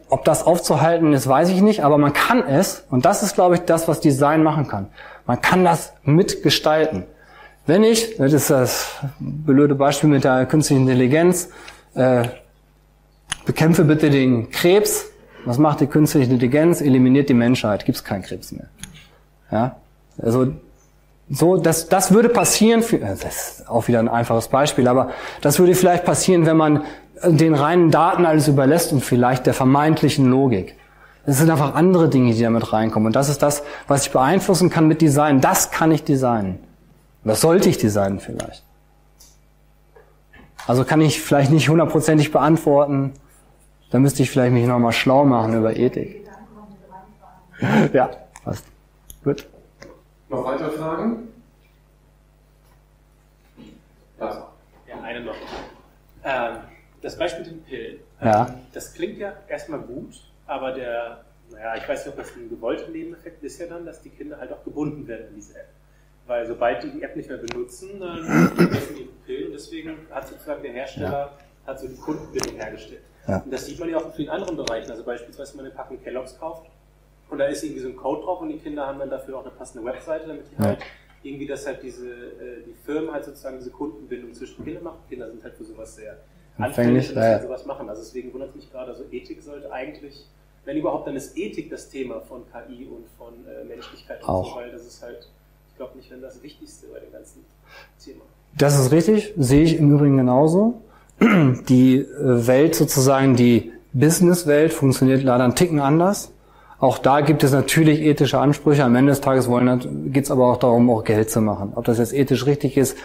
Ob das aufzuhalten ist, weiß ich nicht, aber man kann es, und das ist, glaube ich, das, was Design machen kann. Man kann das mitgestalten. Wenn ich, das ist das blöde Beispiel mit der künstlichen Intelligenz, äh, bekämpfe bitte den Krebs. Was macht die künstliche Intelligenz? Eliminiert die Menschheit, gibt es keinen Krebs mehr. Ja, also so, das, das würde passieren, für, das ist auch wieder ein einfaches Beispiel, aber das würde vielleicht passieren, wenn man den reinen Daten alles überlässt und vielleicht der vermeintlichen Logik. Es sind einfach andere Dinge, die damit reinkommen. Und das ist das, was ich beeinflussen kann mit Design. Das kann ich designen. Das sollte ich designen vielleicht. Also kann ich vielleicht nicht hundertprozentig beantworten. Da müsste ich vielleicht mich nochmal schlau machen über Ethik. Ja, passt. Gut. Noch weitere Fragen? Ja, eine noch. Ähm, das Beispiel mit den Pillen. Ja. Das klingt ja erstmal gut, aber der, naja, ich weiß nicht, ob das ein gewollter Nebeneffekt ist ja dann, dass die Kinder halt auch gebunden werden an diese App. Weil sobald die die App nicht mehr benutzen, dann essen die Pillen. Deswegen hat sozusagen der Hersteller ja. hat so die Kundenbindung hergestellt. Ja. Und das sieht man ja auch in vielen anderen Bereichen. Also beispielsweise, wenn man eine Packung Kelloggs kauft und da ist irgendwie so ein Code drauf und die Kinder haben dann dafür auch eine passende Webseite, damit die halt irgendwie, dass halt diese, äh, die Firmen halt sozusagen diese Kundenbindung zwischen Kindern machen. Kinder sind halt für sowas sehr anfänglich, dass ja. sowas machen. Also deswegen wundert mich gerade, also Ethik sollte eigentlich, wenn überhaupt, dann ist Ethik das Thema von KI und von äh, Menschlichkeit auch. So, weil das ist halt, glaube nicht, wenn das Wichtigste bei dem ganzen Thema. Das ist richtig, sehe ich im Übrigen genauso. Die äh, Welt sozusagen, die Businesswelt funktioniert leider einen Ticken anders. Auch da gibt es natürlich ethische Ansprüche. Am Ende des Tages geht es aber auch darum, auch Geld zu machen. Ob das jetzt ethisch richtig ist,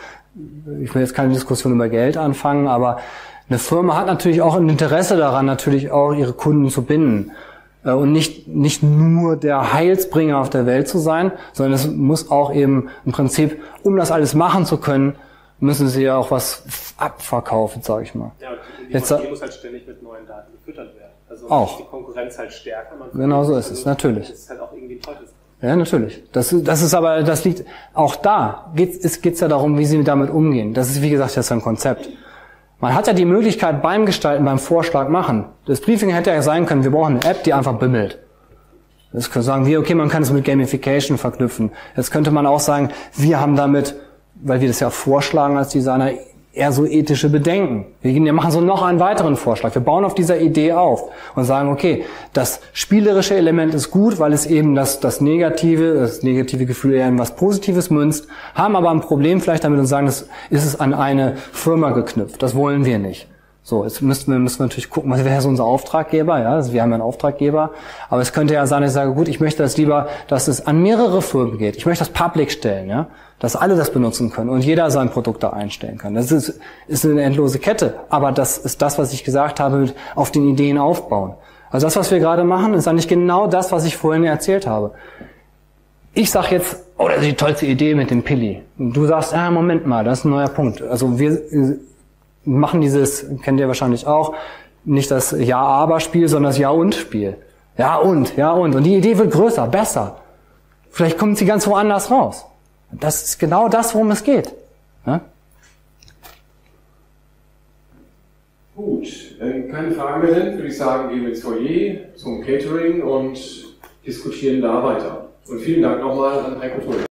ich will jetzt keine Diskussion über Geld anfangen, aber eine Firma hat natürlich auch ein Interesse daran, natürlich auch ihre Kunden zu binden und nicht, nicht nur der Heilsbringer auf der Welt zu sein, sondern es muss auch eben im Prinzip, um das alles machen zu können, müssen sie ja auch was abverkaufen, sage ich mal. Ja, die, Jetzt, die muss halt ständig mit neuen Daten gefüttert werden. Also auch. die Konkurrenz halt stärker. genau so ist es, natürlich. Das ist halt auch irgendwie ein ja, natürlich. Das, das ist aber, das liegt, auch da geht es geht's ja darum, wie sie damit umgehen. Das ist, wie gesagt, das ist ein Konzept. Man hat ja die Möglichkeit beim Gestalten, beim Vorschlag machen. Das Briefing hätte ja sein können, wir brauchen eine App, die einfach bimmelt. Das können sagen wir, okay, man kann es mit Gamification verknüpfen. Jetzt könnte man auch sagen, wir haben damit, weil wir das ja vorschlagen als Designer, eher so ethische Bedenken. Wir machen so noch einen weiteren Vorschlag. Wir bauen auf dieser Idee auf und sagen, okay, das spielerische Element ist gut, weil es eben das, das negative, das negative Gefühl eher in was Positives münzt, haben aber ein Problem vielleicht damit und sagen, das ist es an eine Firma geknüpft. Das wollen wir nicht. So, jetzt müssen wir, müssen wir natürlich gucken, was wäre so unser Auftraggeber, ja, also wir haben ja einen Auftraggeber, aber es könnte ja sein, ich sage, gut, ich möchte das lieber, dass es an mehrere Firmen geht. Ich möchte das public stellen, ja, dass alle das benutzen können und jeder sein Produkt da einstellen kann. Das ist, ist eine endlose Kette, aber das ist das, was ich gesagt habe, mit auf den Ideen aufbauen. Also das, was wir gerade machen, ist eigentlich genau das, was ich vorhin erzählt habe. Ich sage jetzt, oh, das ist die tollste Idee mit dem Pilli. Und du sagst, ah, Moment mal, das ist ein neuer Punkt. Also wir machen dieses, kennt ihr wahrscheinlich auch, nicht das Ja-Aber-Spiel, sondern das Ja-Und-Spiel. Ja und, ja und. Und die Idee wird größer, besser. Vielleicht kommt sie ganz woanders raus. Das ist genau das, worum es geht. Ja? Gut, wenn keine Fragen mehr sind, würde ich sagen, gehen wir ins Foyer zum Catering und diskutieren da weiter. Und vielen Dank nochmal an Heiko Tull.